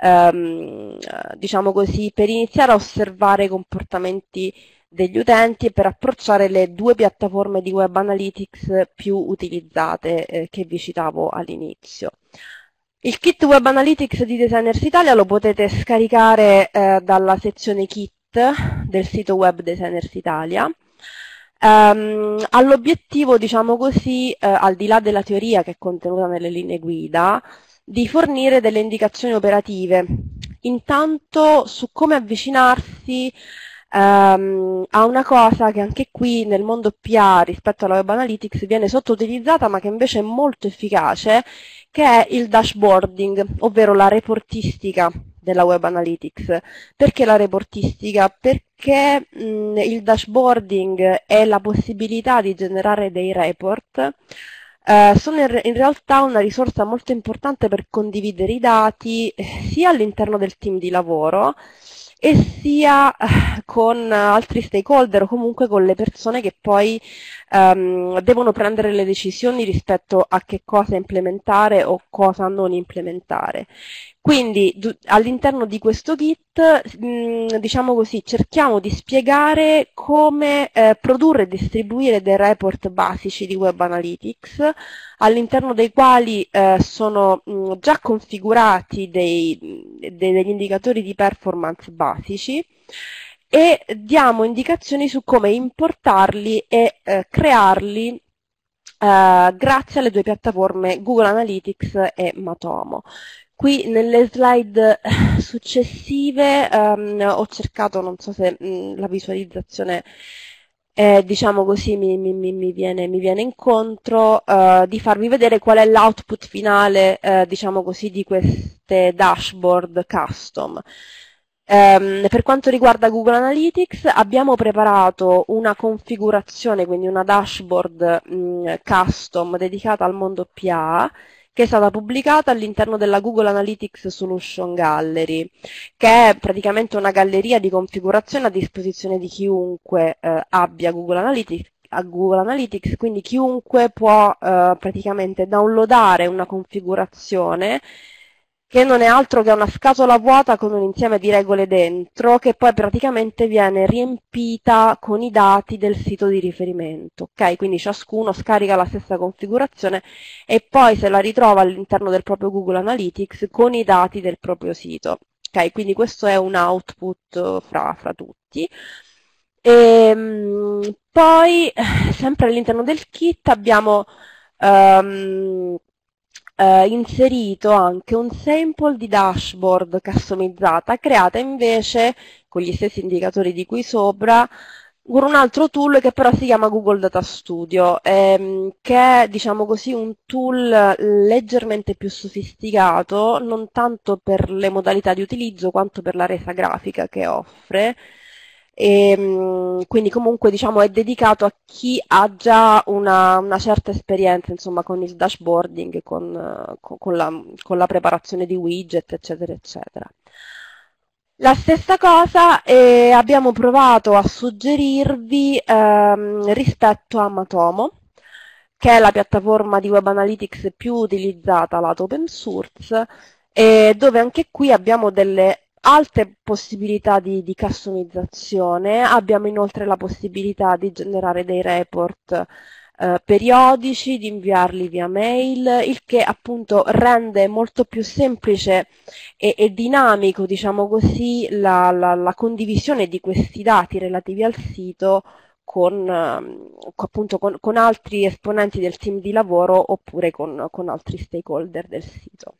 ehm, diciamo così, per iniziare a osservare comportamenti degli utenti e per approcciare le due piattaforme di web analytics più utilizzate eh, che vi citavo all'inizio. Il kit Web Analytics di Designers Italia lo potete scaricare eh, dalla sezione kit del sito web Designers Italia. Um, all'obiettivo, diciamo così, eh, al di là della teoria che è contenuta nelle linee guida, di fornire delle indicazioni operative, intanto su come avvicinarsi um, a una cosa che anche qui nel mondo PA rispetto alla Web Analytics viene sottoutilizzata ma che invece è molto efficace, che è il dashboarding, ovvero la reportistica della Web Analytics. Perché la reportistica? Perché mh, il dashboarding è la possibilità di generare dei report eh, sono in realtà una risorsa molto importante per condividere i dati eh, sia all'interno del team di lavoro e sia eh, con altri stakeholder o comunque con le persone che poi um, devono prendere le decisioni rispetto a che cosa implementare o cosa non implementare. Quindi all'interno di questo kit, mh, diciamo così, cerchiamo di spiegare come eh, produrre e distribuire dei report basici di Web Analytics, all'interno dei quali eh, sono mh, già configurati dei, degli indicatori di performance basici e diamo indicazioni su come importarli e eh, crearli eh, grazie alle due piattaforme Google Analytics e Matomo. Qui nelle slide successive um, ho cercato, non so se mh, mm, la visualizzazione eh, diciamo così mi, mi, mi, viene, mi, viene, incontro, uh, di farvi vedere qual è l'output finale, uh, diciamo così, di queste dashboard custom. Um, per quanto riguarda Google Analytics abbiamo preparato una configurazione, quindi una dashboard mh, mm, custom dedicata al mondo PA che è stata pubblicata all'interno della Google Analytics Solution Gallery, che è praticamente una galleria di configurazione a disposizione di chiunque eh, abbia Google Analytics a Google Analytics, quindi chiunque può eh, praticamente downloadare una configurazione che non è altro che una scatola vuota con un insieme di regole dentro che poi praticamente viene riempita con i dati del sito di riferimento. Ok, quindi ciascuno scarica la stessa configurazione e poi se la ritrova all'interno del proprio Google Analytics con i dati del proprio sito. Ok, quindi questo è un output fra, fra tutti. E, ehm, poi, sempre all'interno del kit abbiamo um, eh, inserito anche un sample di dashboard customizzata creata invece con gli stessi indicatori di qui sopra con un altro tool che però si chiama Google Data Studio, ehm, che è diciamo così un tool leggermente più sofisticato, non tanto per le modalità di utilizzo quanto per la resa grafica che offre, e, ehm, quindi comunque diciamo, è dedicato a chi ha già una, una certa esperienza insomma, con il dashboarding, con, con, la, con, la, preparazione di widget, eccetera, eccetera. La stessa cosa eh, abbiamo provato a suggerirvi ehm, rispetto a Matomo, che è la piattaforma di web analytics più utilizzata lato open source, e dove anche qui abbiamo delle alte possibilità di, di customizzazione, abbiamo inoltre la possibilità di generare dei report eh, periodici, di inviarli via mail, il che appunto rende molto più semplice e, e dinamico, diciamo così, la, la, la, condivisione di questi dati relativi al sito con, eh, appunto, con, con altri esponenti del team di lavoro oppure con, con altri stakeholder del sito.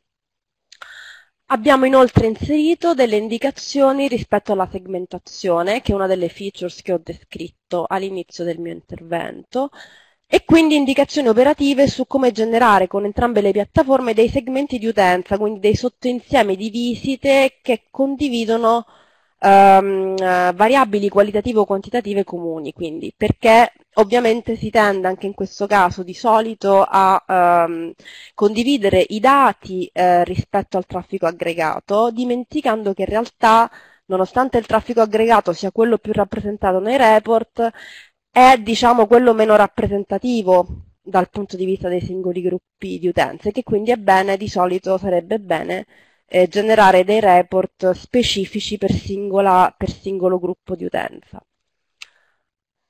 Abbiamo inoltre inserito delle indicazioni rispetto alla segmentazione, che è una delle features che ho descritto all'inizio del mio intervento, e quindi indicazioni operative su come generare con entrambe le piattaforme dei segmenti di utenza, quindi dei sottoinsiemi di visite che condividono um, variabili qualitative o quantitative comuni, quindi perché ovviamente si tende anche in questo caso di solito a um, condividere i dati eh, rispetto al traffico aggregato, dimenticando che in realtà nonostante il traffico aggregato sia quello più rappresentato nei report, è diciamo quello meno rappresentativo dal punto di vista dei singoli gruppi di utenze, che quindi è bene, di solito sarebbe bene eh, generare dei report specifici per, singola, per singolo gruppo di utenza.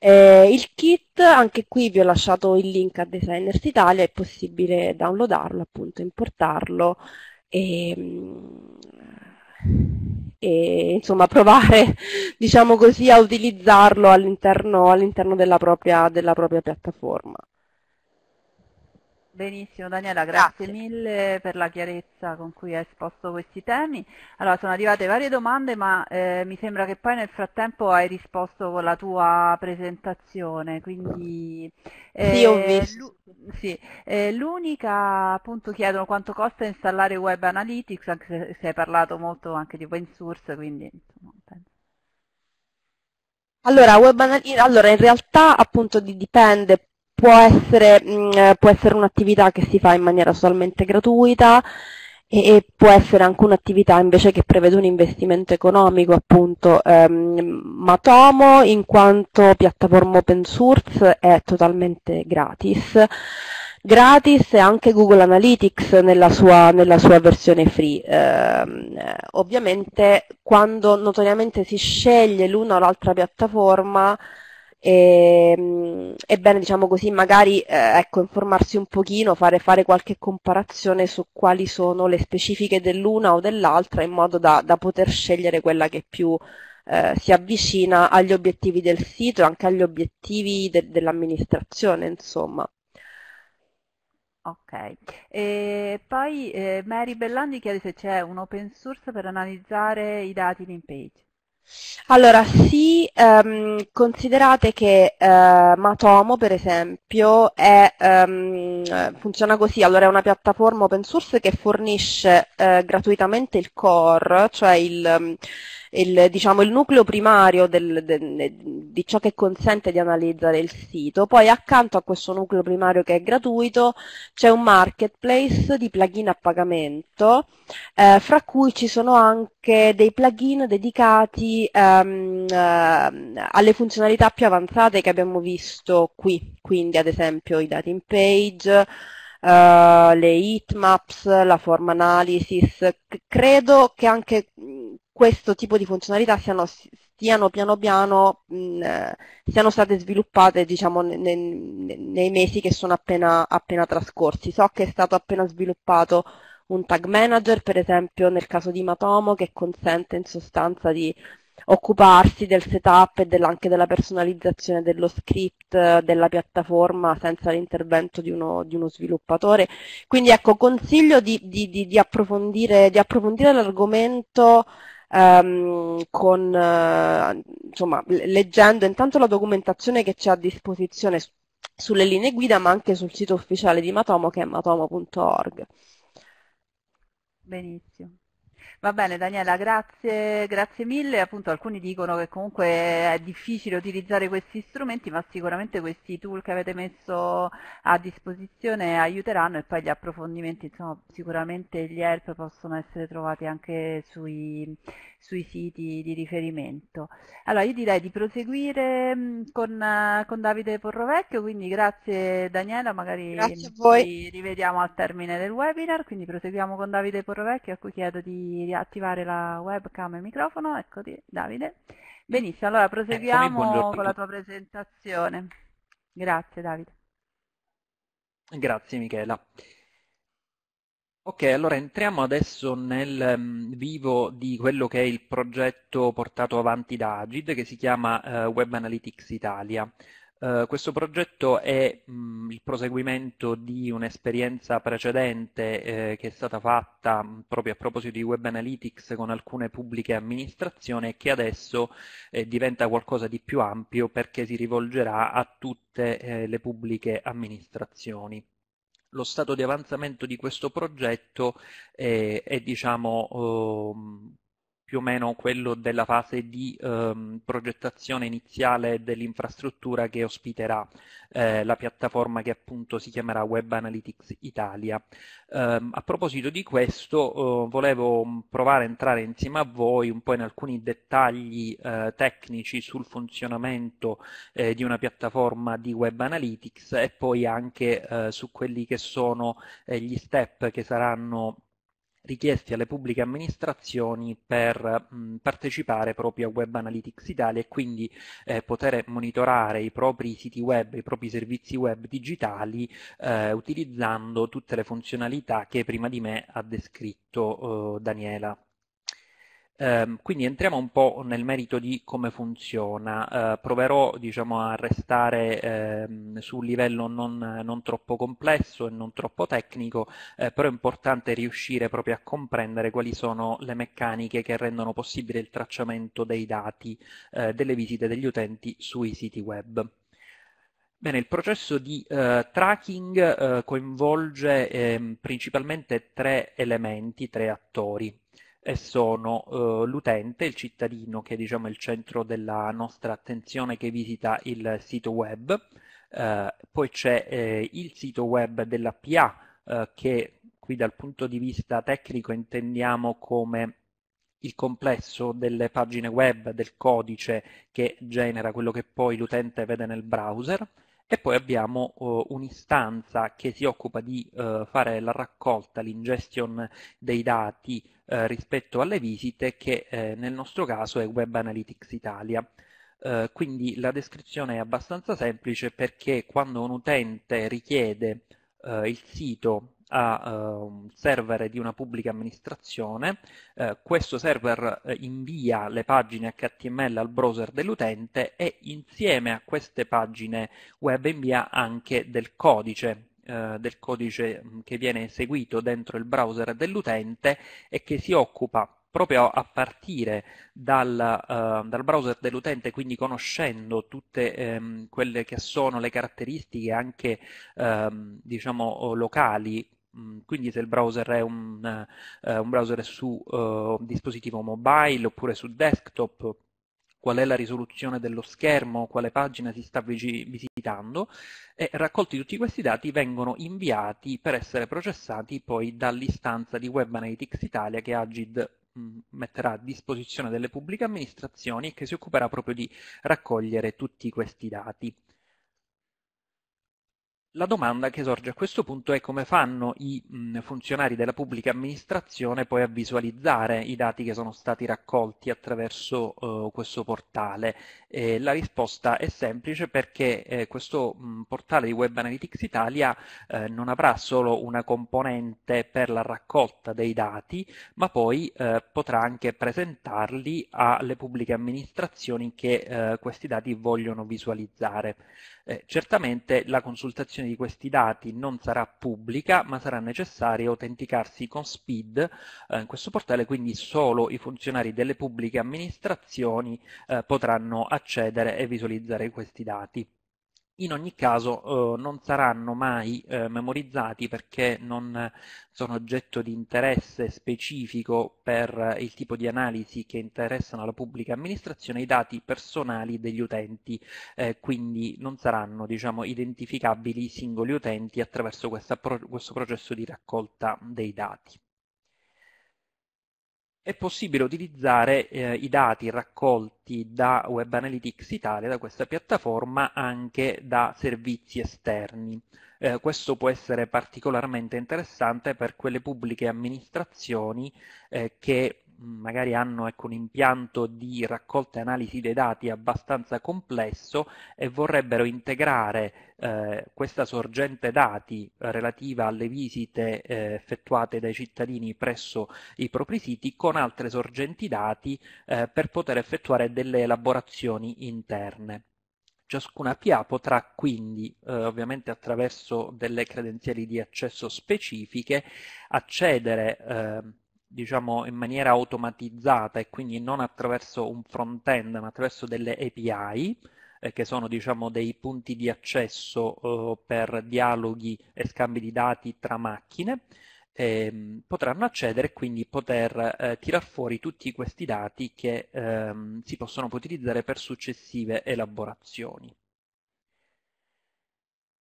Eh, il kit, anche qui vi ho lasciato il link a Designers Italia, è possibile downloadarlo, appunto, importarlo e, e insomma provare, diciamo così, a utilizzarlo all'interno, all'interno della, della propria piattaforma. Benissimo Daniela, grazie, grazie, mille per la chiarezza con cui hai esposto questi temi. Allora, sono arrivate varie domande, ma eh, mi sembra che poi nel frattempo hai risposto con la tua presentazione, quindi... Eh, sì, ho visto. Sì. Eh, l'unica, appunto, chiedono quanto costa installare Web Analytics, anche se, se hai parlato molto anche di open source, quindi... Insomma, penso. Allora, allora, in realtà appunto dipende può essere, mm, eh, essere un'attività che si fa in maniera totalmente gratuita e, e, può essere anche un'attività invece che prevede un investimento economico, appunto. Ehm, Matomo in quanto piattaforma open source è totalmente gratis. Gratis e anche Google Analytics nella sua, nella sua versione free. Eh, ovviamente quando notoriamente si sceglie l'una o l'altra piattaforma e, ehm, è diciamo così, magari eh, ecco, informarsi un pochino, fare, fare, qualche comparazione su quali sono le specifiche dell'una o dell'altra in modo da, da poter scegliere quella che più eh, si avvicina agli obiettivi del sito e anche agli obiettivi de- dell'amministrazione, insomma. Ok, e poi eh, Mary Bellandi chiede se c'è un open source per analizzare i dati in page. Allora, sì, ehm, considerate che eh, Matomo, per esempio, è, ehm, funziona così, allora è una piattaforma open source che fornisce eh, gratuitamente il core, cioè il, il, diciamo, il nucleo primario del, de, di ciò che consente di analizzare il sito. Poi accanto a questo nucleo primario che è gratuito c'è un marketplace di plugin a pagamento, eh, fra cui ci sono anche dei plugin dedicati ehm, eh, alle funzionalità più avanzate che abbiamo visto qui, quindi ad esempio i dati in page, Uh, le heatmaps, la form analysis. Credo che anche questo tipo di funzionalità siano, stiano piano piano, mh, eh, siano state sviluppate diciamo, ne, ne, nei mesi che sono appena, appena trascorsi. So che è stato appena sviluppato un tag manager, per esempio nel caso di Matomo, che consente in sostanza di occuparsi del setup e anche della personalizzazione dello script eh, della piattaforma senza l'intervento di di uno sviluppatore. Quindi ecco, consiglio di, di, di, di approfondire, approfondire l'argomento ehm, con, eh, insomma, leggendo intanto la documentazione che c'è a disposizione sulle linee guida, ma anche sul sito ufficiale di Matomo che è matomo.org. Benissimo. Va bene Daniela, grazie, grazie mille. Appunto alcuni dicono che comunque è difficile utilizzare questi strumenti, ma sicuramente questi tool che avete messo a disposizione aiuteranno e poi gli approfondimenti, insomma, sicuramente gli help possono essere trovati anche sui, sui siti di riferimento. Allora io direi di proseguire mm, con, con Davide Porrovecchio, quindi grazie Daniela, magari grazie ci rivediamo al termine del webinar, quindi proseguiamo con Davide Porrovecchio a cui chiedo di riattivare la webcam e il microfono, eccoti Davide. Benissimo, allora proseguiamo con la tua presentazione. Grazie Davide. Grazie Michela. Ok, allora entriamo adesso nel um, vivo di quello che è il progetto portato avanti da Agid che si chiama uh, Web Analytics Italia. Uh, questo progetto è mh, il proseguimento di un'esperienza precedente eh, che è stata fatta mh, proprio a proposito di Web Analytics con alcune pubbliche amministrazioni e che adesso eh, diventa qualcosa di più ampio perché si rivolgerà a tutte eh, le pubbliche amministrazioni. Lo stato di avanzamento di questo progetto è, è diciamo, eh, più o meno quello della fase di ehm, progettazione iniziale dell'infrastruttura che ospiterà eh, la piattaforma che appunto si chiamerà Web Analytics Italia. Um, a proposito di questo, uh, volevo provare a entrare insieme a voi un po' in alcuni dettagli uh, tecnici sul funzionamento uh, di una piattaforma di Web Analytics e poi anche su quelli che sono gli step che saranno richiesti alle pubbliche amministrazioni per mh, partecipare proprio a Web Analytics Italia e quindi eh, poter monitorare i propri siti web, i propri servizi web digitali eh, utilizzando tutte le funzionalità che prima di me ha descritto eh, Daniela. Eh, quindi entriamo un po' nel merito di come funziona. Eh, proverò diciamo, a restare eh, su un livello non, non, troppo complesso e non troppo tecnico, eh, però è importante riuscire proprio a comprendere quali sono le meccaniche che rendono possibile il tracciamento dei dati eh, delle visite degli utenti sui siti web. Bene, il processo di uh, tracking uh, coinvolge eh, principalmente tre elementi, tre attori e sono uh, l'utente, il cittadino che diciamo, è il centro della nostra attenzione che visita il sito web, uh, poi c'è eh, il sito web della PA uh, che qui dal punto di vista tecnico intendiamo come il complesso delle pagine web, del codice che genera quello che poi l'utente vede nel browser. E poi abbiamo uh, un'istanza che si occupa di uh, fare la raccolta, l'ingestion dei dati uh, rispetto alle visite che eh, nel nostro caso è Web Analytics Italia. quindi la descrizione è abbastanza semplice perché quando un utente richiede il sito a uh, un server di una pubblica amministrazione, questo server invia le pagine HTML al browser dell'utente e insieme a queste pagine web invia anche del codice del codice mm, che viene eseguito dentro il browser dell'utente e che si occupa proprio a partire dal, uh, dal browser dell'utente, quindi conoscendo tutte um, quelle che sono le caratteristiche anche um, diciamo, locali. Mm, quindi se il browser è un, uh, un browser su uh, dispositivo mobile oppure su desktop, qual è la risoluzione dello schermo, quale pagina si sta visitando e raccolti tutti questi dati vengono inviati per essere processati poi dall'istanza di Web Analytics Italia che Agid mm, metterà a disposizione delle pubbliche amministrazioni e che si occuperà proprio di raccogliere tutti questi dati. La domanda che sorge a questo punto è come fanno i funzionari della pubblica amministrazione poi a visualizzare i dati che sono stati raccolti attraverso uh, questo portale. Eh, la risposta è semplice perché eh, questo mh, portale di Web Analytics Italia eh, non avrà solo una componente per la raccolta dei dati, ma poi eh, potrà anche presentarli alle pubbliche amministrazioni che eh, questi dati vogliono visualizzare. Certamente la consultazione di questi dati non sarà pubblica, ma sarà necessario autenticarsi con SPID eh, in questo portale, quindi solo i funzionari delle pubbliche amministrazioni eh, potranno accedere e visualizzare questi dati in ogni caso eh, non saranno mai eh, memorizzati perché non sono oggetto di interesse specifico per il tipo di analisi che interessano la pubblica amministrazione i dati personali degli utenti, eh, quindi non saranno diciamo, identificabili i singoli utenti attraverso questa, questo processo di raccolta dei dati è possibile utilizzare eh, i dati raccolti da Web Analytics Italia, da questa piattaforma, anche da servizi esterni. Eh, questo può essere particolarmente interessante per quelle pubbliche amministrazioni eh, che magari hanno ecco, un impianto di raccolta e analisi dei dati abbastanza complesso e vorrebbero integrare eh, questa sorgente dati relativa alle visite eh, effettuate dai cittadini presso i propri siti con altre sorgenti dati eh, per poter effettuare delle elaborazioni interne. Ciascuna PA potrà quindi, eh, ovviamente attraverso delle credenziali di accesso specifiche, accedere eh, diciamo in maniera automatizzata e quindi non attraverso un front-end ma attraverso delle API eh, che sono diciamo dei punti di accesso eh, per dialoghi e scambi di dati tra macchine ehm, potranno accedere e quindi poter eh, tirar fuori tutti questi dati che ehm, si possono utilizzare per successive elaborazioni.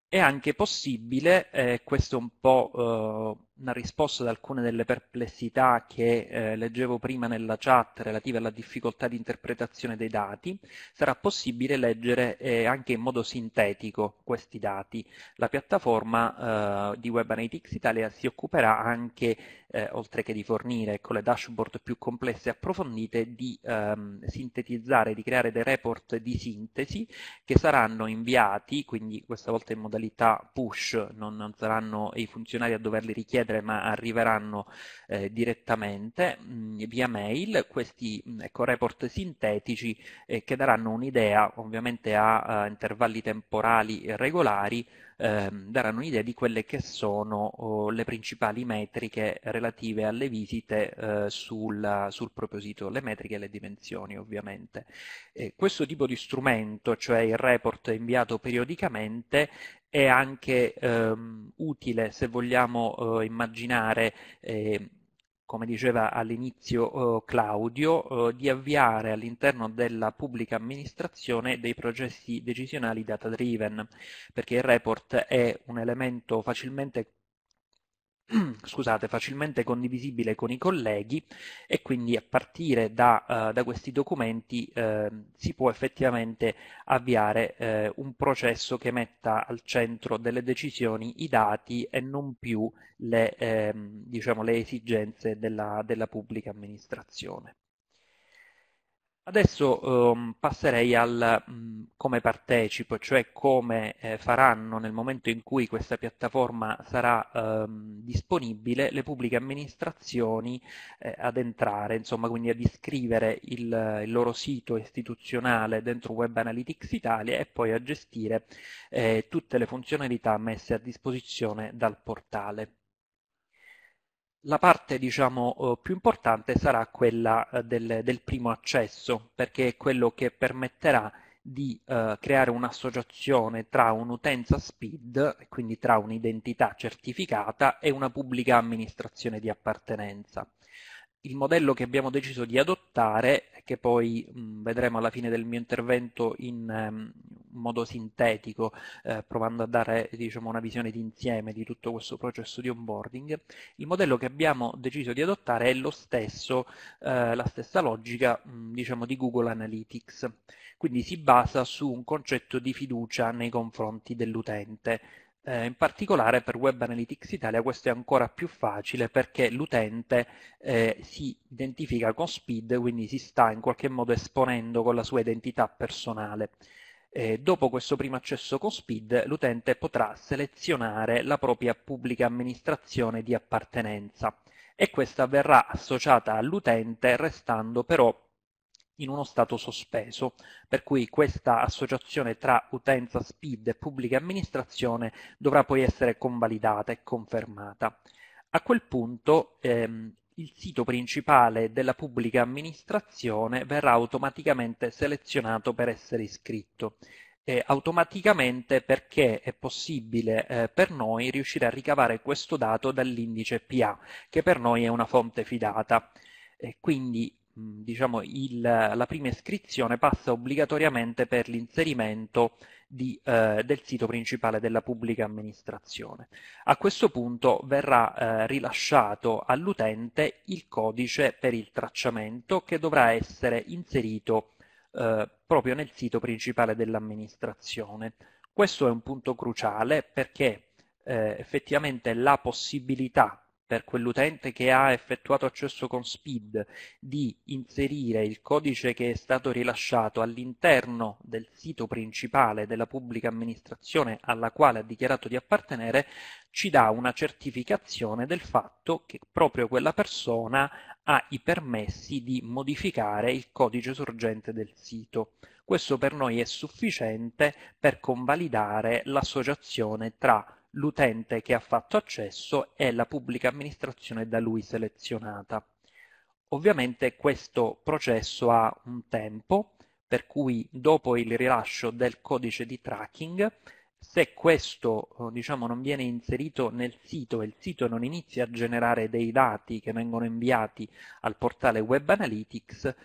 È anche possibile, eh, questo è un po' una risposta ad alcune delle perplessità che eh, leggevo prima nella chat relative alla difficoltà di interpretazione dei dati, sarà possibile leggere eh, anche in modo sintetico questi dati. La piattaforma eh, di Web Analytics Italia si occuperà anche, eh, oltre che di fornire ecco, le dashboard più complesse e approfondite, di ehm, sintetizzare, di creare dei report di sintesi che saranno inviati, quindi questa volta in modalità push, non, non saranno i funzionari a doverli richiedere chiedere ma arriveranno eh, direttamente mh, mm, via mail questi mm, ecco, report sintetici eh, che daranno un'idea ovviamente a, a, intervalli temporali regolari ehm, daranno un'idea di quelle che sono oh, le principali metriche relative alle visite eh, sul, sul, proprio sito, le metriche e le dimensioni ovviamente. Questo tipo di strumento, cioè il report inviato periodicamente, è anche ehm, utile se vogliamo eh, immaginare eh, come diceva all'inizio eh, Claudio, eh, di avviare all'interno della pubblica amministrazione dei processi decisionali data driven, perché il report è un elemento facilmente scusate, facilmente condivisibile con i colleghi e quindi a partire da, uh, da questi documenti uh, si può effettivamente avviare uh, un processo che metta al centro delle decisioni i dati e non più le, ehm, diciamo, le esigenze della, della pubblica amministrazione. Adesso um, passerei al um, come partecipo, cioè come eh, faranno nel momento in cui questa piattaforma sarà um, disponibile le pubbliche amministrazioni eh, ad entrare, insomma quindi ad iscrivere il, il, loro sito istituzionale dentro Web Analytics Italia e poi a gestire eh, tutte le funzionalità messe a disposizione dal portale. La parte diciamo, eh, più importante sarà quella eh, del, del, primo accesso, perché è quello che permetterà di uh, creare un'associazione tra un'utenza SPID, quindi tra un'identità certificata, e una pubblica amministrazione di appartenenza il modello che abbiamo deciso di adottare, che poi mh, vedremo alla fine del mio intervento in um, modo sintetico, eh, provando a dare diciamo, una visione d'insieme di tutto questo processo di onboarding, il modello che abbiamo deciso di adottare è lo stesso, eh, la stessa logica mh, diciamo, di Google Analytics, quindi si basa su un concetto di fiducia nei confronti dell'utente, eh, in particolare per Web Analytics Italia questo è ancora più facile perché l'utente eh, si identifica con SPID, quindi si sta in qualche modo esponendo con la sua identità personale. Eh, dopo questo primo accesso con SPID l'utente potrà selezionare la propria pubblica amministrazione di appartenenza e questa verrà associata all'utente restando però in uno stato sospeso, per cui questa associazione tra utenza SPID e pubblica amministrazione dovrà poi essere convalidata e confermata. A quel punto ehm, il sito principale della pubblica amministrazione verrà automaticamente selezionato per essere iscritto. Eh, automaticamente perché è possibile eh, per noi riuscire a ricavare questo dato dall'indice PA, che per noi è una fonte fidata. E quindi diciamo, il, la prima iscrizione passa obbligatoriamente per l'inserimento di, eh, del sito principale della pubblica amministrazione. A questo punto verrà eh, rilasciato all'utente il codice per il tracciamento che dovrà essere inserito eh, proprio nel sito principale dell'amministrazione. Questo è un punto cruciale perché eh, effettivamente la possibilità per quell'utente che ha effettuato accesso con SPID di inserire il codice che è stato rilasciato all'interno del sito principale della pubblica amministrazione alla quale ha dichiarato di appartenere, ci dà una certificazione del fatto che proprio quella persona ha i permessi di modificare il codice sorgente del sito. Questo per noi è sufficiente per convalidare l'associazione tra l'utente che ha fatto accesso e la pubblica amministrazione da lui selezionata. Ovviamente questo processo ha un tempo, per cui dopo il rilascio del codice di tracking, se questo eh, diciamo, non viene inserito nel sito e il sito non inizia a generare dei dati che vengono inviati al portale Web Analytics,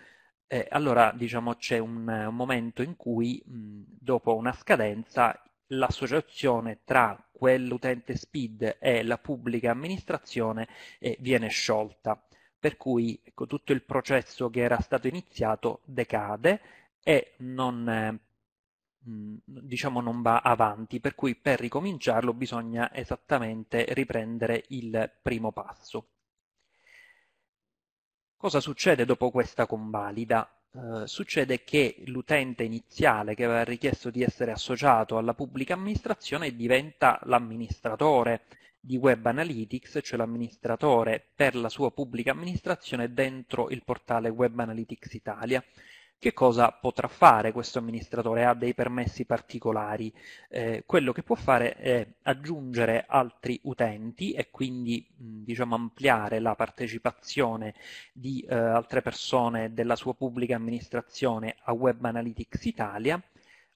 eh, allora diciamo, c'è un, un, momento in cui mh, dopo una scadenza l'associazione tra quell'utente SPID e la pubblica amministrazione eh, viene sciolta. Per cui ecco, tutto il processo che era stato iniziato decade e non, eh, diciamo non va avanti, per cui per ricominciarlo bisogna esattamente riprendere il primo passo. Cosa succede dopo questa convalida? Eh, succede che l'utente iniziale che aveva richiesto di essere associato alla pubblica amministrazione diventa l'amministratore di Web Analytics, cioè l'amministratore per la sua pubblica amministrazione dentro il portale Web Analytics Italia. Che cosa potrà fare questo amministratore? Ha dei permessi particolari. Eh, quello che può fare è aggiungere altri utenti e quindi diciamo, ampliare la partecipazione di eh, altre persone della sua pubblica amministrazione a Web Analytics Italia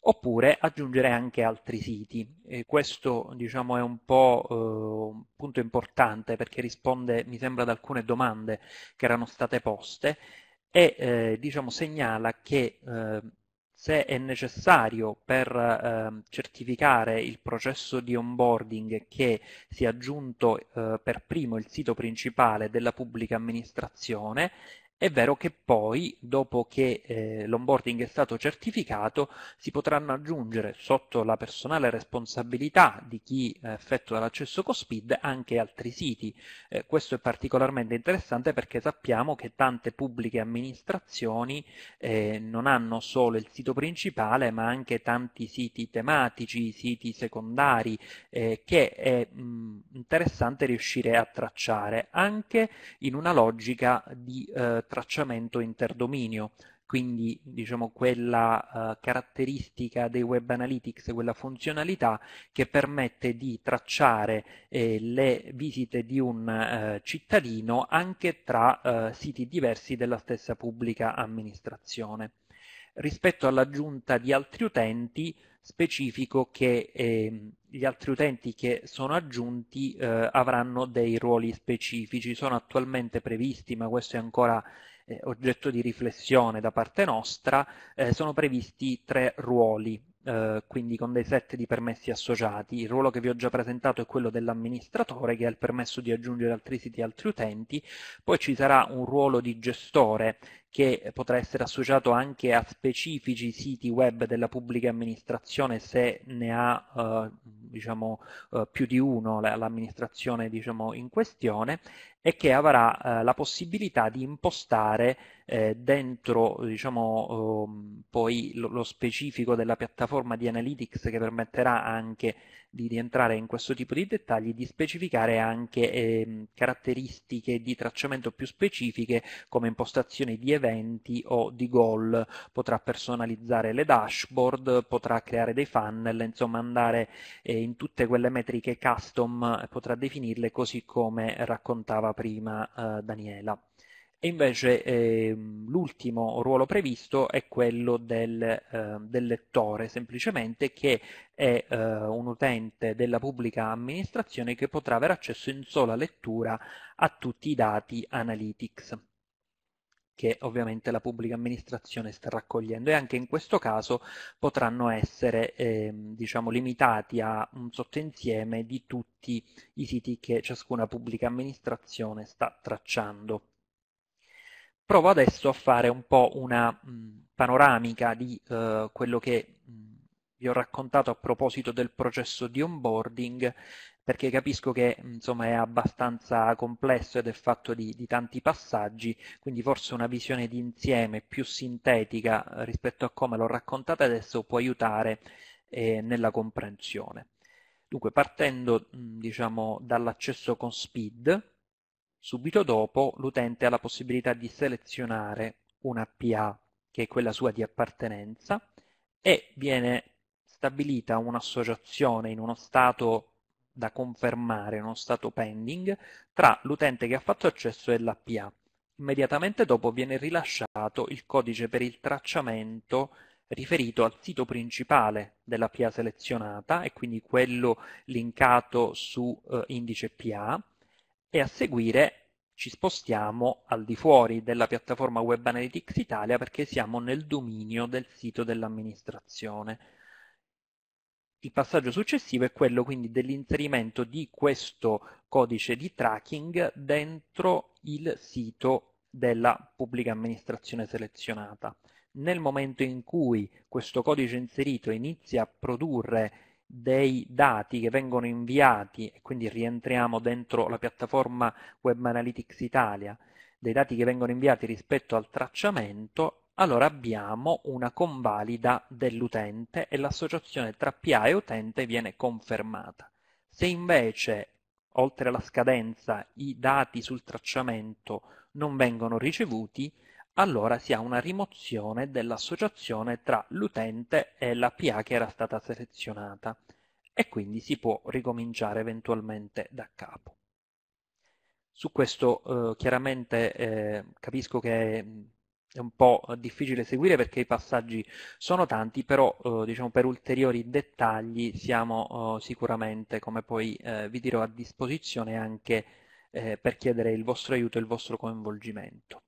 oppure aggiungere anche altri siti. E questo diciamo, è un po' eh, un punto importante perché risponde, mi sembra, ad alcune domande che erano state poste e eh, diciamo, segnala che eh, se è necessario per eh, certificare il processo di onboarding che sia aggiunto eh, per primo il sito principale della pubblica amministrazione, è vero che poi, dopo che eh, l'onboarding è stato certificato, si potranno aggiungere sotto la personale responsabilità di chi eh, effettua l'accesso CoSPID anche altri siti. Eh, questo è particolarmente interessante perché sappiamo che tante pubbliche amministrazioni eh, non hanno solo il sito principale ma anche tanti siti tematici, siti secondari eh, che è mh, interessante riuscire a tracciare anche in una logica di eh, tracciamento interdominio, quindi diciamo quella uh, caratteristica dei web analytics, quella funzionalità che permette di tracciare eh, le visite di un uh, cittadino anche tra uh, siti diversi della stessa pubblica amministrazione. Rispetto all'aggiunta di altri utenti, specifico che eh, gli altri utenti che sono aggiunti eh, avranno dei ruoli specifici. Sono attualmente previsti, ma questo è ancora eh, oggetto di riflessione da parte nostra, eh, sono previsti tre ruoli, eh, quindi con dei set di permessi associati. Il ruolo che vi ho già presentato è quello dell'amministratore che ha il permesso di aggiungere altri siti e altri utenti, poi ci sarà un ruolo di gestore che potrà essere associato anche a specifici siti web della pubblica amministrazione se ne ha eh, diciamo, eh, più di uno l'amministrazione diciamo, in questione e che avrà eh, la possibilità di impostare eh, dentro diciamo, ehm, poi lo, lo, specifico della piattaforma di Analytics che permetterà anche di rientrare in questo tipo di dettagli, di specificare anche eh, caratteristiche di tracciamento più specifiche come impostazioni di eventi o di goal, potrà personalizzare le dashboard, potrà creare dei funnel, insomma andare eh, in tutte quelle metriche custom, potrà definirle così come raccontava prima eh, Daniela. E invece eh, l'ultimo ruolo previsto è quello del, eh, del lettore, semplicemente che è eh, un utente della pubblica amministrazione che potrà avere accesso in sola lettura a tutti i dati analytics che ovviamente la pubblica amministrazione sta raccogliendo e anche in questo caso potranno essere eh, diciamo, limitati a un sottoinsieme di tutti i siti che ciascuna pubblica amministrazione sta tracciando. Provo adesso a fare un po' una mh, panoramica di uh, quello che mh, vi ho raccontato a proposito del processo di onboarding, perché capisco che insomma, è abbastanza complesso ed è fatto di, di tanti passaggi, quindi forse una visione di insieme più sintetica rispetto a come l'ho raccontata adesso può aiutare eh, nella comprensione. Dunque, partendo diciamo, dall'accesso con SPID, Subito dopo l'utente ha la possibilità di selezionare una PA, che è quella sua di appartenenza, e viene stabilita un'associazione in uno stato da confermare, uno stato pending, tra l'utente che ha fatto accesso e la PA. Immediatamente dopo viene rilasciato il codice per il tracciamento riferito al sito principale della PA selezionata e quindi quello linkato su eh, indice PA e a seguire ci spostiamo al di fuori della piattaforma Web Analytics Italia perché siamo nel dominio del sito dell'amministrazione. Il passaggio successivo è quello quindi dell'inserimento di questo codice di tracking dentro il sito della pubblica amministrazione selezionata. Nel momento in cui questo codice inserito inizia a produrre dei dati che vengono inviati e quindi rientriamo dentro la piattaforma Web Analytics Italia, dei dati che vengono inviati rispetto al tracciamento, allora abbiamo una convalida dell'utente e l'associazione tra PA e utente viene confermata. Se invece, oltre alla scadenza, i dati sul tracciamento non vengono ricevuti, allora si ha una rimozione dell'associazione tra l'utente e la PA che era stata selezionata e quindi si può ricominciare eventualmente da capo. Su questo eh, chiaramente eh, capisco che è un po' difficile seguire perché i passaggi sono tanti, però eh, diciamo, per ulteriori dettagli siamo eh, sicuramente, come poi eh, vi dirò, a disposizione anche eh, per chiedere il vostro aiuto e il vostro coinvolgimento.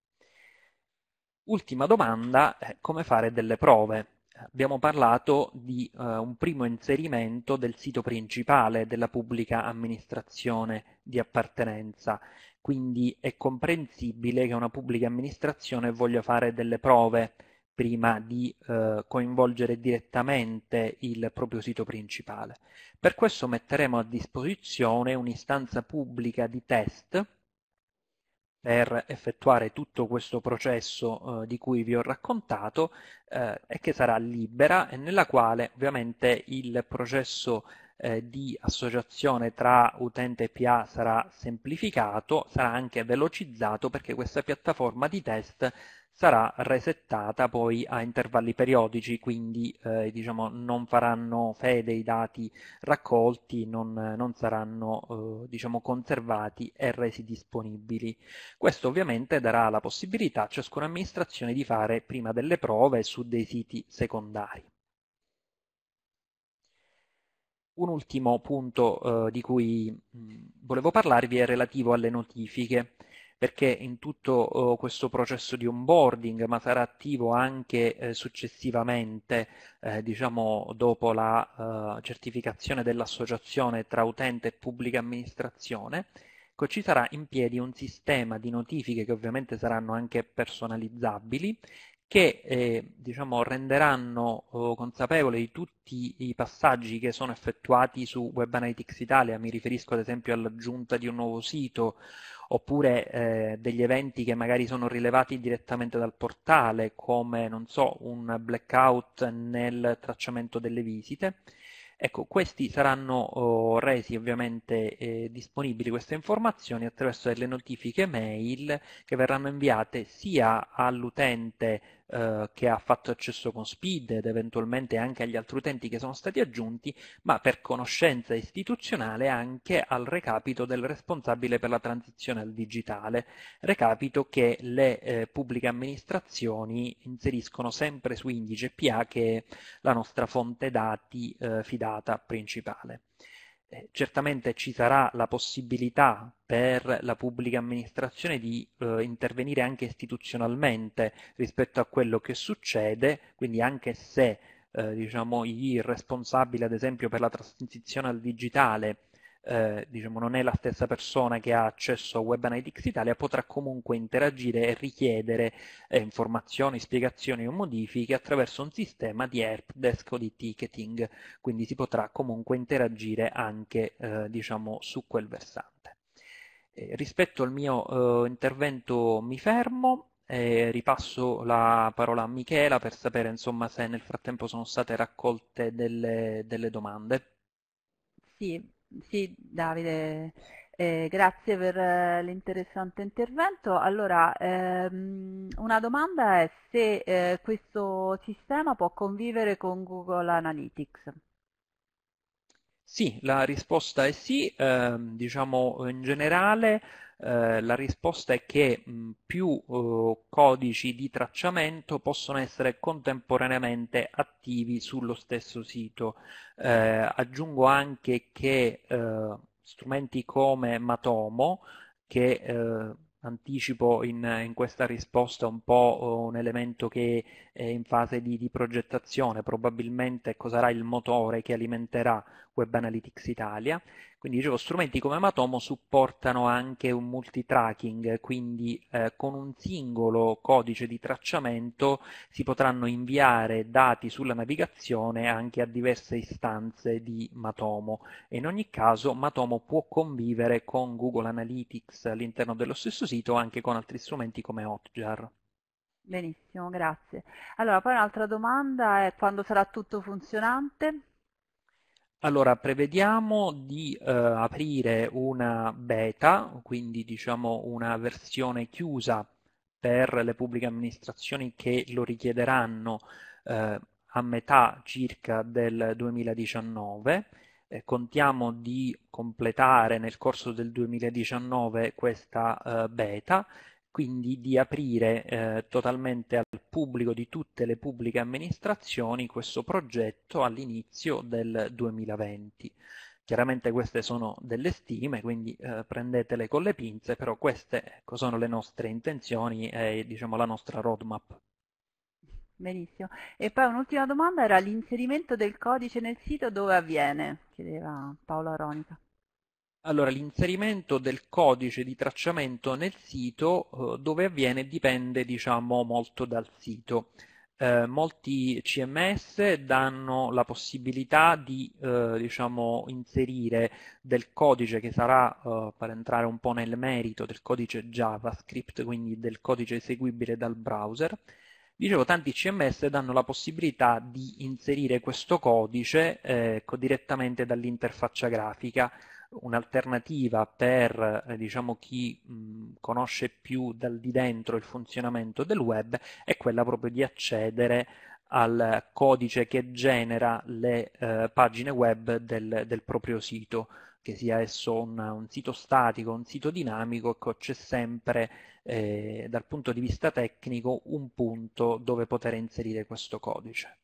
Ultima domanda, come fare delle prove? Abbiamo parlato di uh, un primo inserimento del sito principale della pubblica amministrazione di appartenenza, quindi è comprensibile che una pubblica amministrazione voglia fare delle prove prima di uh, coinvolgere direttamente il proprio sito principale. Per questo metteremo a disposizione un'istanza pubblica di test per effettuare tutto questo processo eh, di cui vi ho raccontato eh, e che sarà libera e nella quale ovviamente il processo eh, di associazione tra utente e PA sarà semplificato, sarà anche velocizzato perché questa piattaforma di test sarà resettata poi a intervalli periodici, quindi eh, diciamo, non faranno fede i dati raccolti, non, non saranno eh, diciamo, conservati e resi disponibili. Questo ovviamente darà la possibilità a ciascuna amministrazione di fare prima delle prove su dei siti secondari. Un ultimo punto eh, di cui volevo parlarvi è relativo alle notifiche perché in tutto uh, questo processo di onboarding, ma sarà attivo anche eh, successivamente, eh, diciamo dopo la uh, certificazione dell'associazione tra utente e pubblica amministrazione, ecco, ci sarà in piedi un sistema di notifiche che ovviamente saranno anche personalizzabili che eh, diciamo, renderanno oh, consapevole di tutti i passaggi che sono effettuati su Web Analytics Italia, mi riferisco ad esempio all'aggiunta di un nuovo sito oppure eh, degli eventi che magari sono rilevati direttamente dal portale, come so, un blackout nel tracciamento delle visite. Ecco, questi saranno oh, resi ovviamente eh, disponibili queste informazioni attraverso delle notifiche mail che verranno inviate sia all'utente eh, che ha fatto accesso con SPID ed eventualmente anche agli altri utenti che sono stati aggiunti, ma per conoscenza istituzionale anche al recapito del responsabile per la transizione al digitale, recapito che le eh, pubbliche amministrazioni inseriscono sempre su indice PA che è la nostra fonte dati eh, fidata principale. Eh, certamente ci sarà la possibilità per la pubblica amministrazione di eh, intervenire anche istituzionalmente rispetto a quello che succede, quindi anche se eh, diciamo, il responsabile ad esempio per la transizione al digitale eh, diciamo, non è la stessa persona che ha accesso a Web Analytics Italia, potrà comunque interagire e richiedere eh, informazioni, spiegazioni o modifiche attraverso un sistema di helpdesk o di ticketing, quindi si potrà comunque interagire anche eh, diciamo, su quel versante. Eh, rispetto al mio eh, intervento mi fermo. Eh, ripasso la parola a Michela per sapere insomma, se nel frattempo sono state raccolte delle, delle domande. Sì, sì, Davide, eh, grazie per eh, l'interessante intervento. Allora, ehm, una domanda è se eh, questo sistema può convivere con Google Analytics. Sì, la risposta è sì, eh, diciamo in generale eh, la risposta è che mh, più eh, codici di tracciamento possono essere contemporaneamente attivi sullo stesso sito. Eh, aggiungo anche che eh, strumenti come Matomo, che anticipo in, in, questa risposta un po' un elemento che è in fase di, di progettazione, probabilmente sarà il motore che alimenterà Web Analytics Italia. Quindi dicevo, strumenti come Matomo supportano anche un multitracking, quindi eh, con un singolo codice di tracciamento si potranno inviare dati sulla navigazione anche a diverse istanze di Matomo e in ogni caso Matomo può convivere con Google Analytics all'interno dello stesso sito anche con altri strumenti come Hotjar. Benissimo, grazie. Allora, poi un'altra domanda è quando sarà tutto funzionante? Allora, prevediamo di eh, aprire una beta, quindi diciamo una versione chiusa per le pubbliche amministrazioni che lo richiederanno eh, a metà circa del 2019. Eh, contiamo di completare nel corso del 2019 questa eh, beta quindi di aprire eh, totalmente al pubblico di tutte le pubbliche amministrazioni questo progetto all'inizio del 2020. Chiaramente queste sono delle stime, quindi eh, prendetele con le pinze, però queste ecco, sono le nostre intenzioni e diciamo, la nostra roadmap. Benissimo. E poi un'ultima domanda era l'inserimento del codice nel sito dove avviene? Chiedeva Paola Ronica. Allora, l'inserimento del codice di tracciamento nel sito eh, dove avviene dipende, diciamo, molto dal sito. Eh, molti CMS danno la possibilità di, eh, diciamo, inserire del codice che sarà, eh, per entrare un po' nel merito, del codice JavaScript, quindi del codice eseguibile dal browser. Dicevo, tanti CMS danno la possibilità di inserire questo codice eh, direttamente dall'interfaccia grafica un'alternativa per eh, diciamo, chi mh, conosce più dal di dentro il funzionamento del web è quella proprio di accedere al codice che genera le eh, pagine web del, del, proprio sito, che sia esso un, un sito statico, un sito dinamico, ecco, c'è sempre eh, dal punto di vista tecnico un punto dove poter inserire questo codice.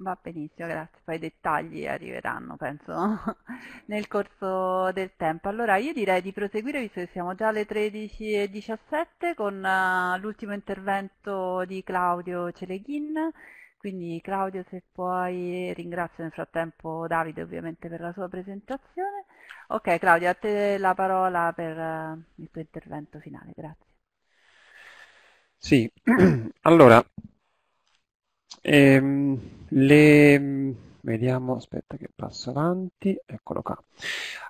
Va benissimo, grazie. Poi i dettagli arriveranno, penso, nel corso del tempo. Allora, io direi di proseguire, visto che siamo già alle 13.17, con uh, l'ultimo intervento di Claudio Celeghin. Quindi, Claudio, se puoi, ringrazio nel frattempo Davide, ovviamente, per la sua presentazione. Ok, Claudio, a te la parola per uh, il tuo intervento finale. Grazie. Sì, allora, Ehm, le... Vediamo, aspetta che passo avanti, eccolo qua.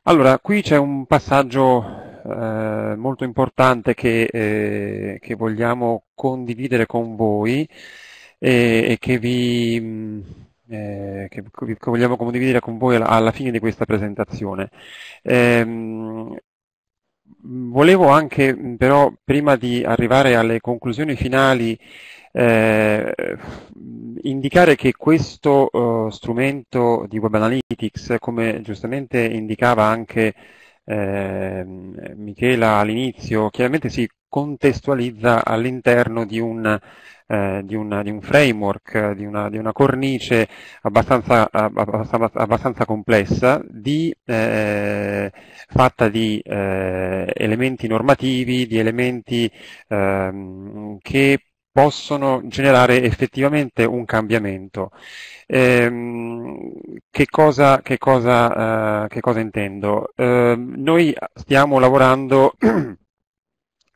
Allora, qui c'è un passaggio eh, molto importante che, eh, che, vogliamo condividere con voi e, e che, vi, eh, che, che, vogliamo condividere con voi alla, alla fine di questa presentazione. Ehm, volevo anche però, prima di arrivare alle conclusioni finali, eh, indicare che questo uh, strumento di Web Analytics, come giustamente indicava anche eh, Michela all'inizio, chiaramente si contestualizza all'interno di un, eh, di, di un framework, di una, di una cornice abbastanza, abbastanza, abbastanza complessa, eh, fatta di eh, elementi normativi, di elementi ehm, che possono generare effettivamente un cambiamento. Ehm, che, cosa, che, cosa, uh, che, cosa, intendo? Uh, noi stiamo lavorando uh,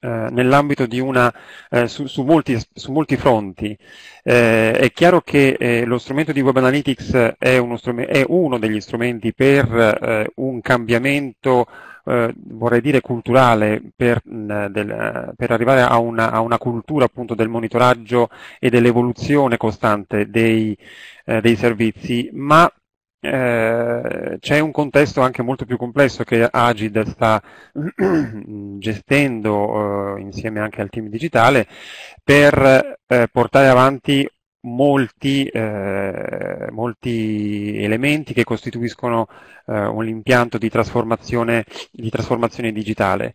nell'ambito di una, eh, su, su, molti, su, molti, fronti. Eh, è chiaro che lo strumento di Web Analytics è uno, è uno degli strumenti per un cambiamento eh, vorrei dire culturale per, mh, del, per arrivare a una, a una, cultura appunto del monitoraggio e dell'evoluzione costante dei, eh, dei servizi, ma eh, c'è un contesto anche molto più complesso che Agid sta gestendo eh, insieme anche al team digitale per eh, portare avanti molti, eh, molti elementi che costituiscono eh, un impianto di trasformazione, di trasformazione digitale.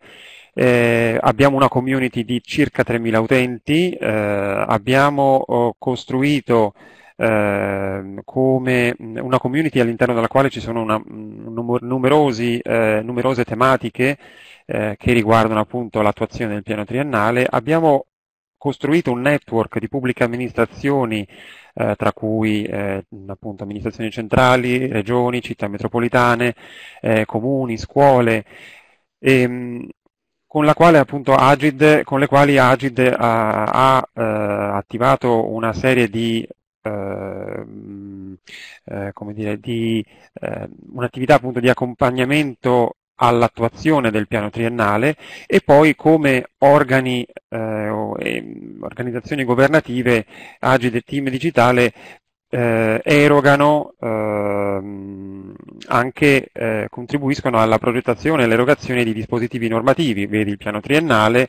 Eh, abbiamo una community di circa 3.000 utenti, eh, abbiamo oh, costruito eh, come una community all'interno della quale ci sono una, numerosi, eh, numerose tematiche eh, che riguardano appunto l'attuazione del piano triennale, abbiamo costruito un network di pubbliche amministrazioni, eh, tra cui eh, appunto amministrazioni centrali, regioni, città metropolitane, eh, comuni, scuole, e, ehm, con, Agid, con le quali Agid ha, ha eh, attivato una serie di ehm, eh, eh, un'attività di accompagnamento all'attuazione del piano triennale e poi come organi eh, o organizzazioni governative Agid e Team Digitale eh, erogano ehm, anche eh, contribuiscono alla progettazione e all'erogazione di dispositivi normativi, vedi il piano triennale,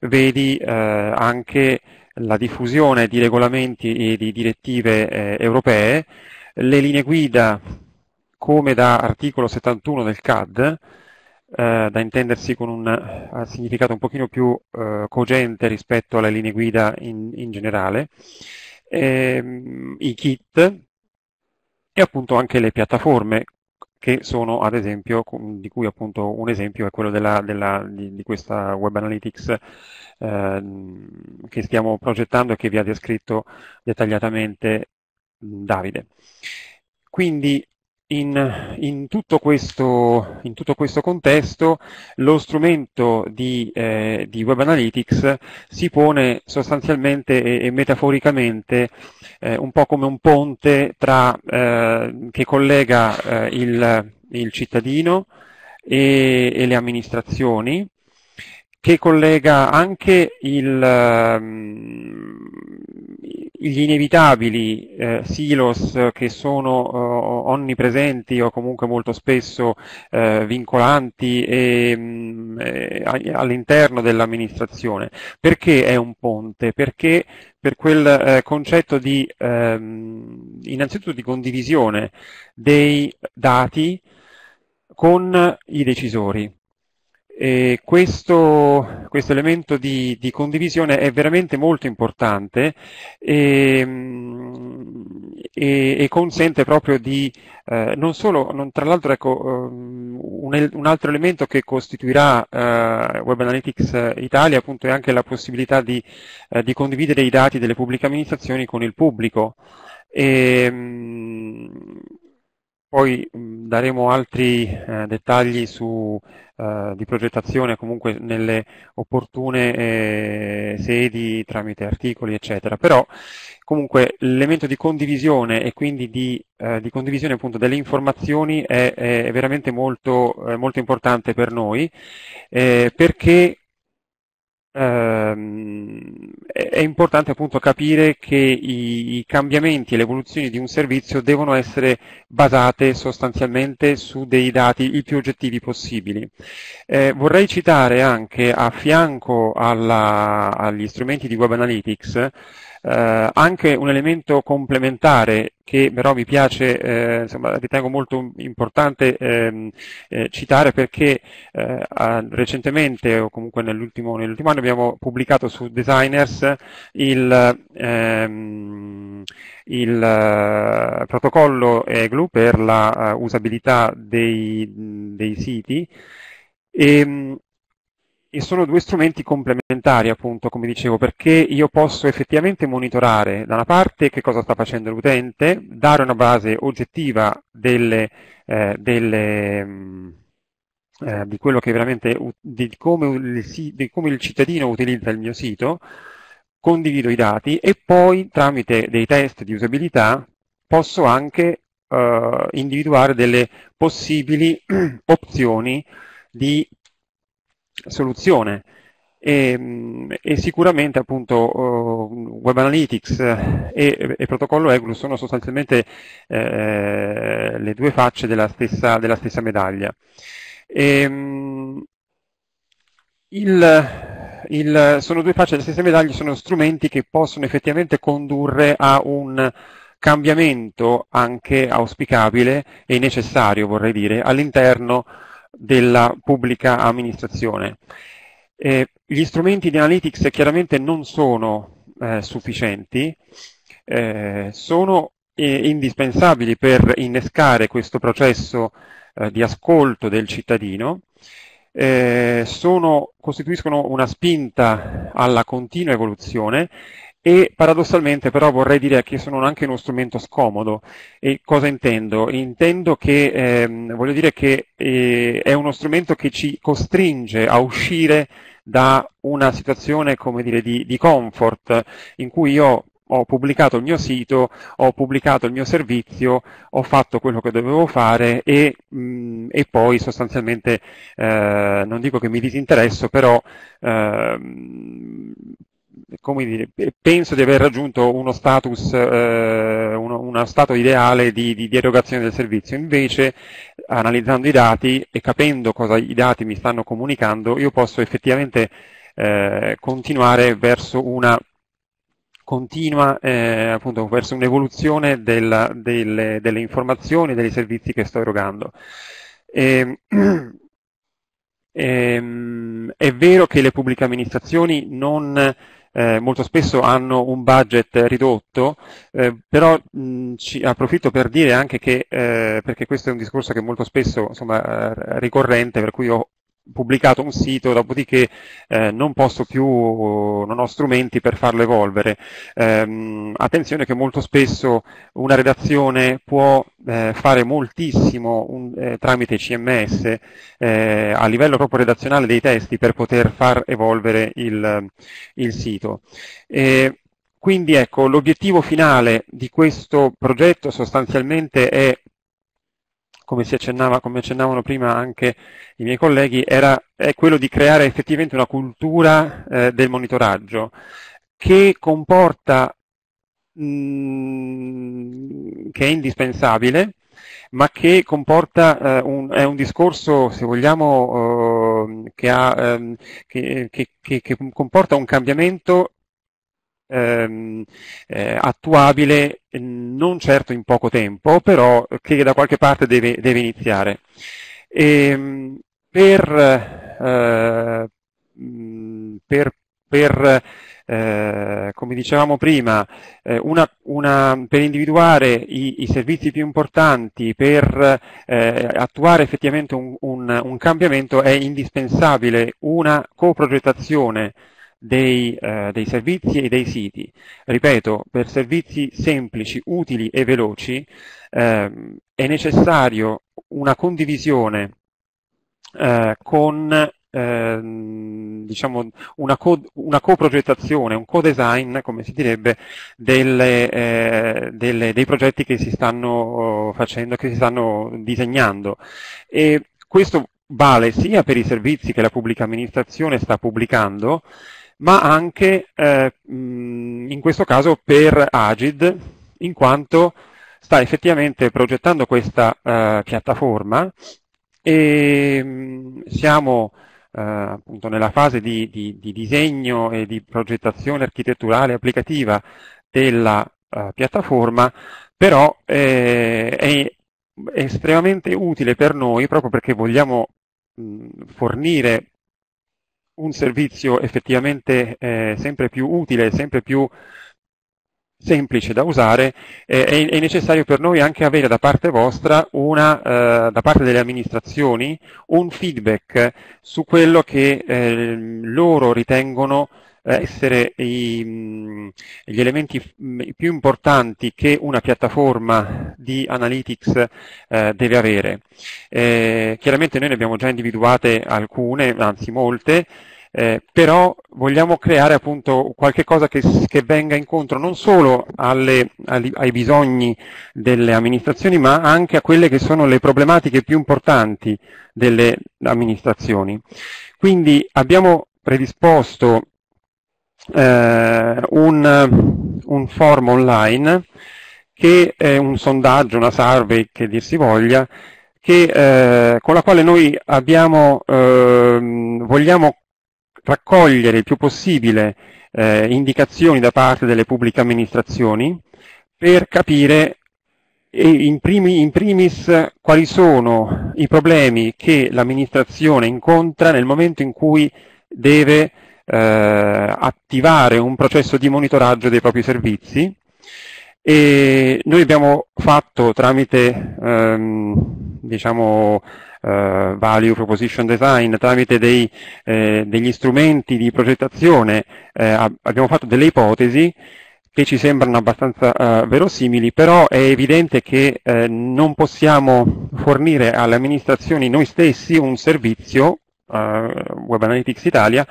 vedi eh, anche la diffusione di regolamenti e di direttive eh, europee, le linee guida come da articolo 71 del CAD, eh, da intendersi con un uh, significato un pochino più uh, cogente rispetto alle linee guida in, in generale, ehm, i kit e appunto anche le piattaforme che sono ad esempio, di cui appunto un esempio è quello della, della, di, di, questa Web Analytics eh, che stiamo progettando e che vi ha descritto dettagliatamente Davide. Quindi in, in, tutto questo, in, tutto questo, contesto lo strumento di, eh, di, Web Analytics si pone sostanzialmente e, e metaforicamente eh, un po' come un ponte tra, eh, che collega eh, il, il, cittadino e, e, le amministrazioni, che collega anche il, um, gli inevitabili eh, silos che sono uh, onnipresenti o comunque molto spesso uh, vincolanti um, eh, all'interno dell'amministrazione. Perché è un ponte? Perché per quel eh, concetto di ehm, innanzitutto di condivisione dei dati con i decisori. E questo, questo elemento di, di, condivisione è veramente molto importante e, e, e consente proprio di eh, non solo, non, tra l'altro ecco, um, un, un, altro elemento che costituirà uh, Web Analytics Italia appunto è anche la possibilità di, uh, di condividere i dati delle pubbliche amministrazioni con il pubblico. E, um, poi daremo altri eh, dettagli su, eh, di progettazione comunque nelle opportune eh, sedi tramite articoli eccetera, però comunque l'elemento di condivisione e quindi di, eh, di condivisione appunto delle informazioni è, è veramente molto, eh, molto, importante per noi eh, perché ehm, è importante appunto capire che i, cambiamenti e le evoluzioni di un servizio devono essere basate sostanzialmente su dei dati il più oggettivi possibili. Eh, vorrei citare anche a fianco alla, agli strumenti di Web Analytics eh, anche un elemento complementare che però mi piace, eh, insomma, ritengo molto importante ehm, eh, citare perché eh, recentemente o comunque nell'ultimo, nell anno abbiamo pubblicato su Designers il, ehm, il uh, protocollo EGLU per la uh, usabilità dei, dei siti. E, ehm, e sono due strumenti complementari, appunto, come dicevo, perché io posso effettivamente monitorare da una parte che cosa sta facendo l'utente, dare una base oggettiva delle, eh, delle, mm, eh, di quello che veramente, di come, il, di come il cittadino utilizza il mio sito, condivido i dati e poi tramite dei test di usabilità posso anche eh, individuare delle possibili opzioni di soluzione. E, e, sicuramente appunto uh, Web Analytics e, e, protocollo EGLU sono sostanzialmente eh, le due facce della stessa, della stessa medaglia. E, um, il, il, sono due facce della stessa medaglia, sono strumenti che possono effettivamente condurre a un cambiamento anche auspicabile e necessario, vorrei dire, all'interno della pubblica amministrazione. Eh, gli strumenti di analytics chiaramente non sono eh, sufficienti, eh, sono eh, indispensabili per innescare questo processo eh, di ascolto del cittadino, eh, sono, costituiscono una spinta alla continua evoluzione e paradossalmente però vorrei dire che sono anche uno strumento scomodo. E cosa intendo? Intendo che, ehm, voglio dire che eh, è uno strumento che ci costringe a uscire da una situazione, come dire, di, di comfort in cui io ho pubblicato il mio sito, ho pubblicato il mio servizio, ho fatto quello che dovevo fare e, mh, mm, e poi sostanzialmente, eh, non dico che mi disinteresso, però eh, dire, penso di aver raggiunto uno status, eh, uno, uno, stato ideale di, di, di, erogazione del servizio. Invece, analizzando i dati e capendo cosa i dati mi stanno comunicando, io posso effettivamente eh, continuare verso una continua eh, appunto verso un'evoluzione delle, delle, informazioni e dei servizi che sto erogando. E, ehm, ehm, è vero che le pubbliche amministrazioni non eh, molto spesso hanno un budget ridotto, eh, però mh, ci approfitto per dire anche che, eh, perché questo è un discorso che molto spesso insomma, eh, ricorrente, per cui ho pubblicato un sito, dopodiché eh, non posso più, non ho strumenti per farlo evolvere. Eh, attenzione che molto spesso una redazione può eh, fare moltissimo un, eh, tramite CMS eh, a livello proprio redazionale dei testi per poter far evolvere il, il sito. quindi ecco, l'obiettivo finale di questo progetto sostanzialmente è come, accennava, come accennavano prima anche i miei colleghi, era, è quello di creare effettivamente una cultura eh, del monitoraggio che comporta, mh, mm, che è indispensabile, ma che comporta, eh, un, è un discorso, se vogliamo, eh, che, ha, ehm, che, che, che, comporta un cambiamento ehm, eh, attuabile non certo in poco tempo, però che da qualche parte deve, deve iniziare. E, ehm, per, eh, per, per eh, come dicevamo prima, eh, una, una, per individuare i, i, servizi più importanti, per eh, attuare effettivamente un, un, un, cambiamento è indispensabile una coprogettazione dei, eh, dei, servizi e dei siti. Ripeto, per servizi semplici, utili e veloci eh, è necessario una condivisione eh, con ehm, diciamo una, co- una coprogettazione, un co-design, come si direbbe, delle, eh, delle, dei progetti che si stanno facendo, che si stanno disegnando. E questo vale sia per i servizi che la pubblica amministrazione sta pubblicando, ma anche eh, in questo caso per Agid, in quanto sta effettivamente progettando questa eh, piattaforma e siamo eh, appunto nella fase di, di, di, disegno e di progettazione architetturale applicativa della eh, piattaforma, però eh, è estremamente utile per noi proprio perché vogliamo mh, fornire un servizio effettivamente eh, sempre più utile, sempre più semplice da usare, eh, è, è, necessario per noi anche avere da parte vostra, una, eh, da parte delle amministrazioni, un feedback su quello che eh, loro ritengono essere i, gli elementi più importanti che una piattaforma di analytics eh, deve avere. Eh, chiaramente noi ne abbiamo già individuate alcune, anzi molte, eh, però vogliamo creare appunto qualche cosa che, che venga incontro non solo alle, ai, ai bisogni delle amministrazioni, ma anche a quelle che sono le problematiche più importanti delle amministrazioni. Quindi abbiamo predisposto eh, un, un forum online che è un sondaggio, una survey che dir si voglia, che, eh, con la quale noi abbiamo, eh, vogliamo raccogliere il più possibile eh, indicazioni da parte delle pubbliche amministrazioni per capire in, primi, in primis quali sono i problemi che l'amministrazione incontra nel momento in cui deve eh, attivare un processo di monitoraggio dei propri servizi. E noi abbiamo fatto tramite ehm, diciamo, eh, value proposition design, tramite dei, eh, degli strumenti di progettazione, eh, abbiamo fatto delle ipotesi che ci sembrano abbastanza uh, verosimili, però è evidente che uh, non possiamo fornire alle amministrazioni noi stessi un servizio, uh, Web Analytics Italia,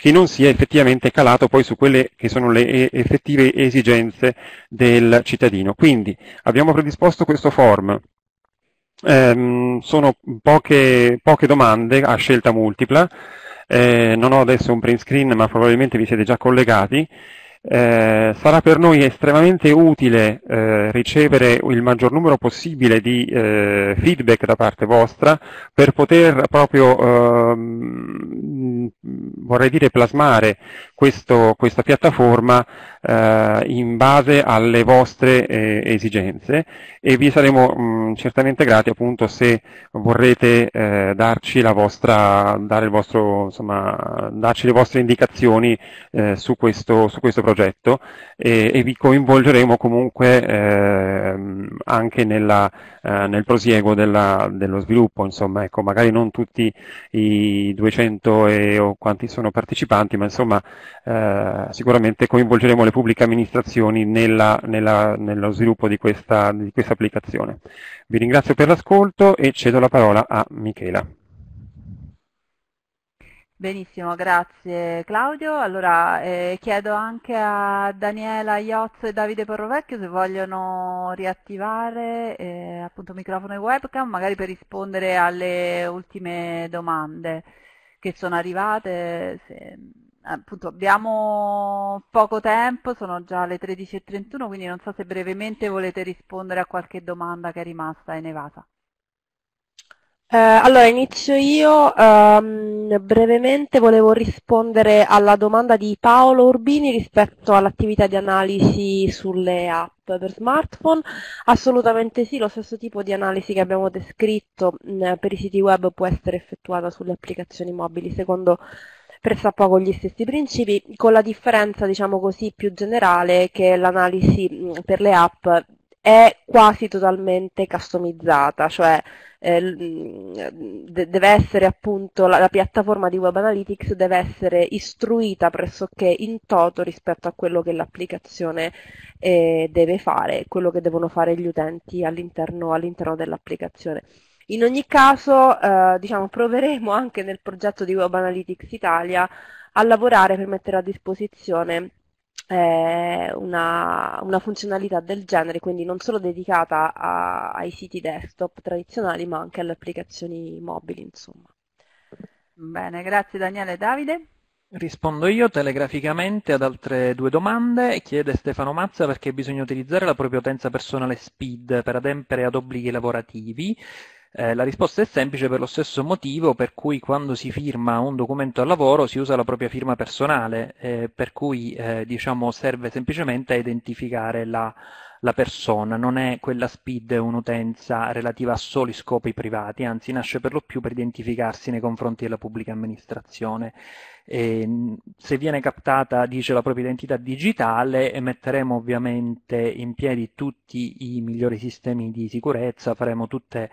che non sia effettivamente calato poi su quelle che sono le effettive esigenze del cittadino. Quindi abbiamo predisposto questo form, ehm, sono poche, poche, domande a scelta multipla, eh, non ho adesso un print screen ma probabilmente vi siete già collegati, eh, sarà per noi estremamente utile eh, ricevere il maggior numero possibile di eh, feedback da parte vostra per poter proprio, ehm, vorrei dire, plasmare questo, questa piattaforma eh, in base alle vostre eh, esigenze e vi saremo mh, certamente grati appunto se vorrete eh, darci vostra, vostro, insomma, darci le vostre indicazioni su questo, su questo progetto e, e vi coinvolgeremo comunque eh, anche nella, eh, nel prosieguo della, dello sviluppo, insomma, ecco, magari non tutti i 200 e, o quanti sono partecipanti, ma insomma eh, sicuramente coinvolgeremo le pubbliche amministrazioni nella, nella, nello sviluppo di questa, di questa applicazione. Vi ringrazio per l'ascolto e cedo la parola a Michela. Benissimo, grazie Claudio. Allora eh, chiedo anche a Daniela Iozzo e Davide Porrovecchio se vogliono riattivare eh, appunto microfono e webcam, magari per rispondere alle ultime domande che sono arrivate. Se, appunto abbiamo poco tempo, sono già le 13.31, quindi non so se brevemente volete rispondere a qualche domanda che è rimasta in evasa. Eh, allora, inizio io. Um, brevemente volevo rispondere alla domanda di Paolo Urbini rispetto all'attività di analisi sulle app per smartphone. Assolutamente sì, lo stesso tipo di analisi che abbiamo descritto mh, per i siti web può essere effettuata sulle applicazioni mobili secondo pressappoco gli stessi principi, con la differenza, diciamo così, più generale che l'analisi mm, per le app è quasi totalmente customizzata, cioè eh, deve essere appunto la, la, piattaforma di Web Analytics deve essere istruita pressoché in toto rispetto a quello che l'applicazione eh, deve fare, quello che devono fare gli utenti all'interno, all'interno dell'applicazione. In ogni caso, eh, diciamo, proveremo anche nel progetto di Web Analytics Italia a lavorare per mettere a disposizione eh, una, una, funzionalità del genere, quindi non solo dedicata a, ai siti desktop tradizionali, ma anche alle applicazioni mobili, insomma. Bene, grazie Daniele. Davide? Rispondo io telegraficamente ad altre due domande. Chiede Stefano Mazza perché bisogna utilizzare la propria utenza personale SPID per adempiere ad obblighi lavorativi. Eh, la risposta è semplice per lo stesso motivo per cui quando si firma un documento al lavoro si usa la propria firma personale, eh, per cui eh, diciamo, serve semplicemente a identificare la, la persona, non è quella SPID un'utenza relativa a soli scopi privati, anzi nasce per lo più per identificarsi nei confronti della pubblica amministrazione. E se viene captata, dice, la propria identità digitale, metteremo ovviamente in piedi tutti i migliori sistemi di sicurezza, faremo tutte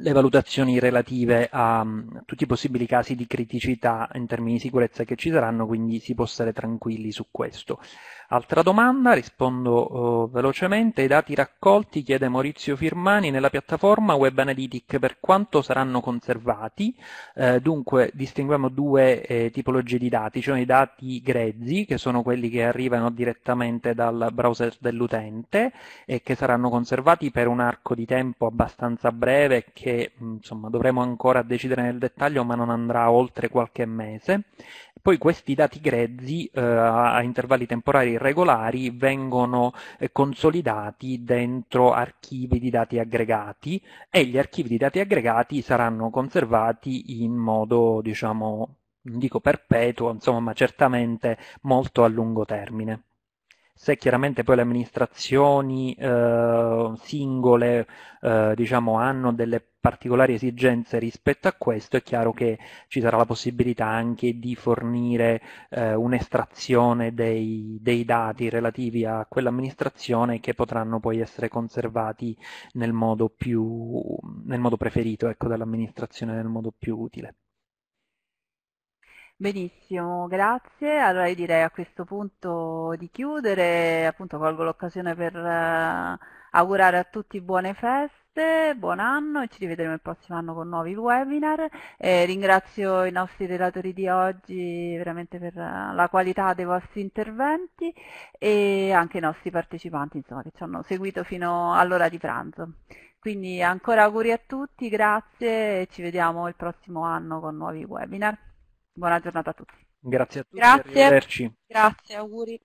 le valutazioni relative a um, tutti i possibili casi di criticità in termini di sicurezza che ci saranno, quindi si può stare tranquilli su questo. Altra domanda, rispondo uh, velocemente. I dati raccolti, chiede Maurizio Firmani, nella piattaforma Web Analytic per quanto saranno conservati? Eh, dunque, distinguiamo due eh, tipologie di dati, cioè i dati grezzi, che sono quelli che arrivano direttamente dal browser dell'utente e che saranno conservati per un arco di tempo abbastanza breve che insomma, dovremo ancora decidere nel dettaglio, ma non andrà oltre qualche mese. Poi questi dati grezzi eh, a intervalli temporali regolari vengono eh, consolidati dentro archivi di dati aggregati e gli archivi di dati aggregati saranno conservati in modo, diciamo, non dico perpetuo, insomma, ma certamente molto a lungo termine. Se chiaramente poi le amministrazioni eh, singole eh, diciamo, hanno delle particolari esigenze rispetto a questo, è chiaro che ci sarà la possibilità anche di fornire eh, un'estrazione dei, dei, dati relativi a quell'amministrazione che potranno poi essere conservati nel modo, più, nel modo preferito ecco, dall'amministrazione, nel modo più utile. Benissimo, grazie. Allora io direi a questo punto di chiudere, appunto colgo l'occasione per uh, augurare a tutti buone feste, buon anno e ci rivedremo il prossimo anno con nuovi webinar. Eh, ringrazio i nostri relatori di oggi veramente per uh, la qualità dei vostri interventi e anche i nostri partecipanti insomma, che ci hanno seguito fino all'ora di pranzo. Quindi ancora auguri a tutti, grazie e ci vediamo il prossimo anno con nuovi webinar. Buona giornata a tutti. Grazie a tutti. Grazie. Arrivederci. Grazie, auguri.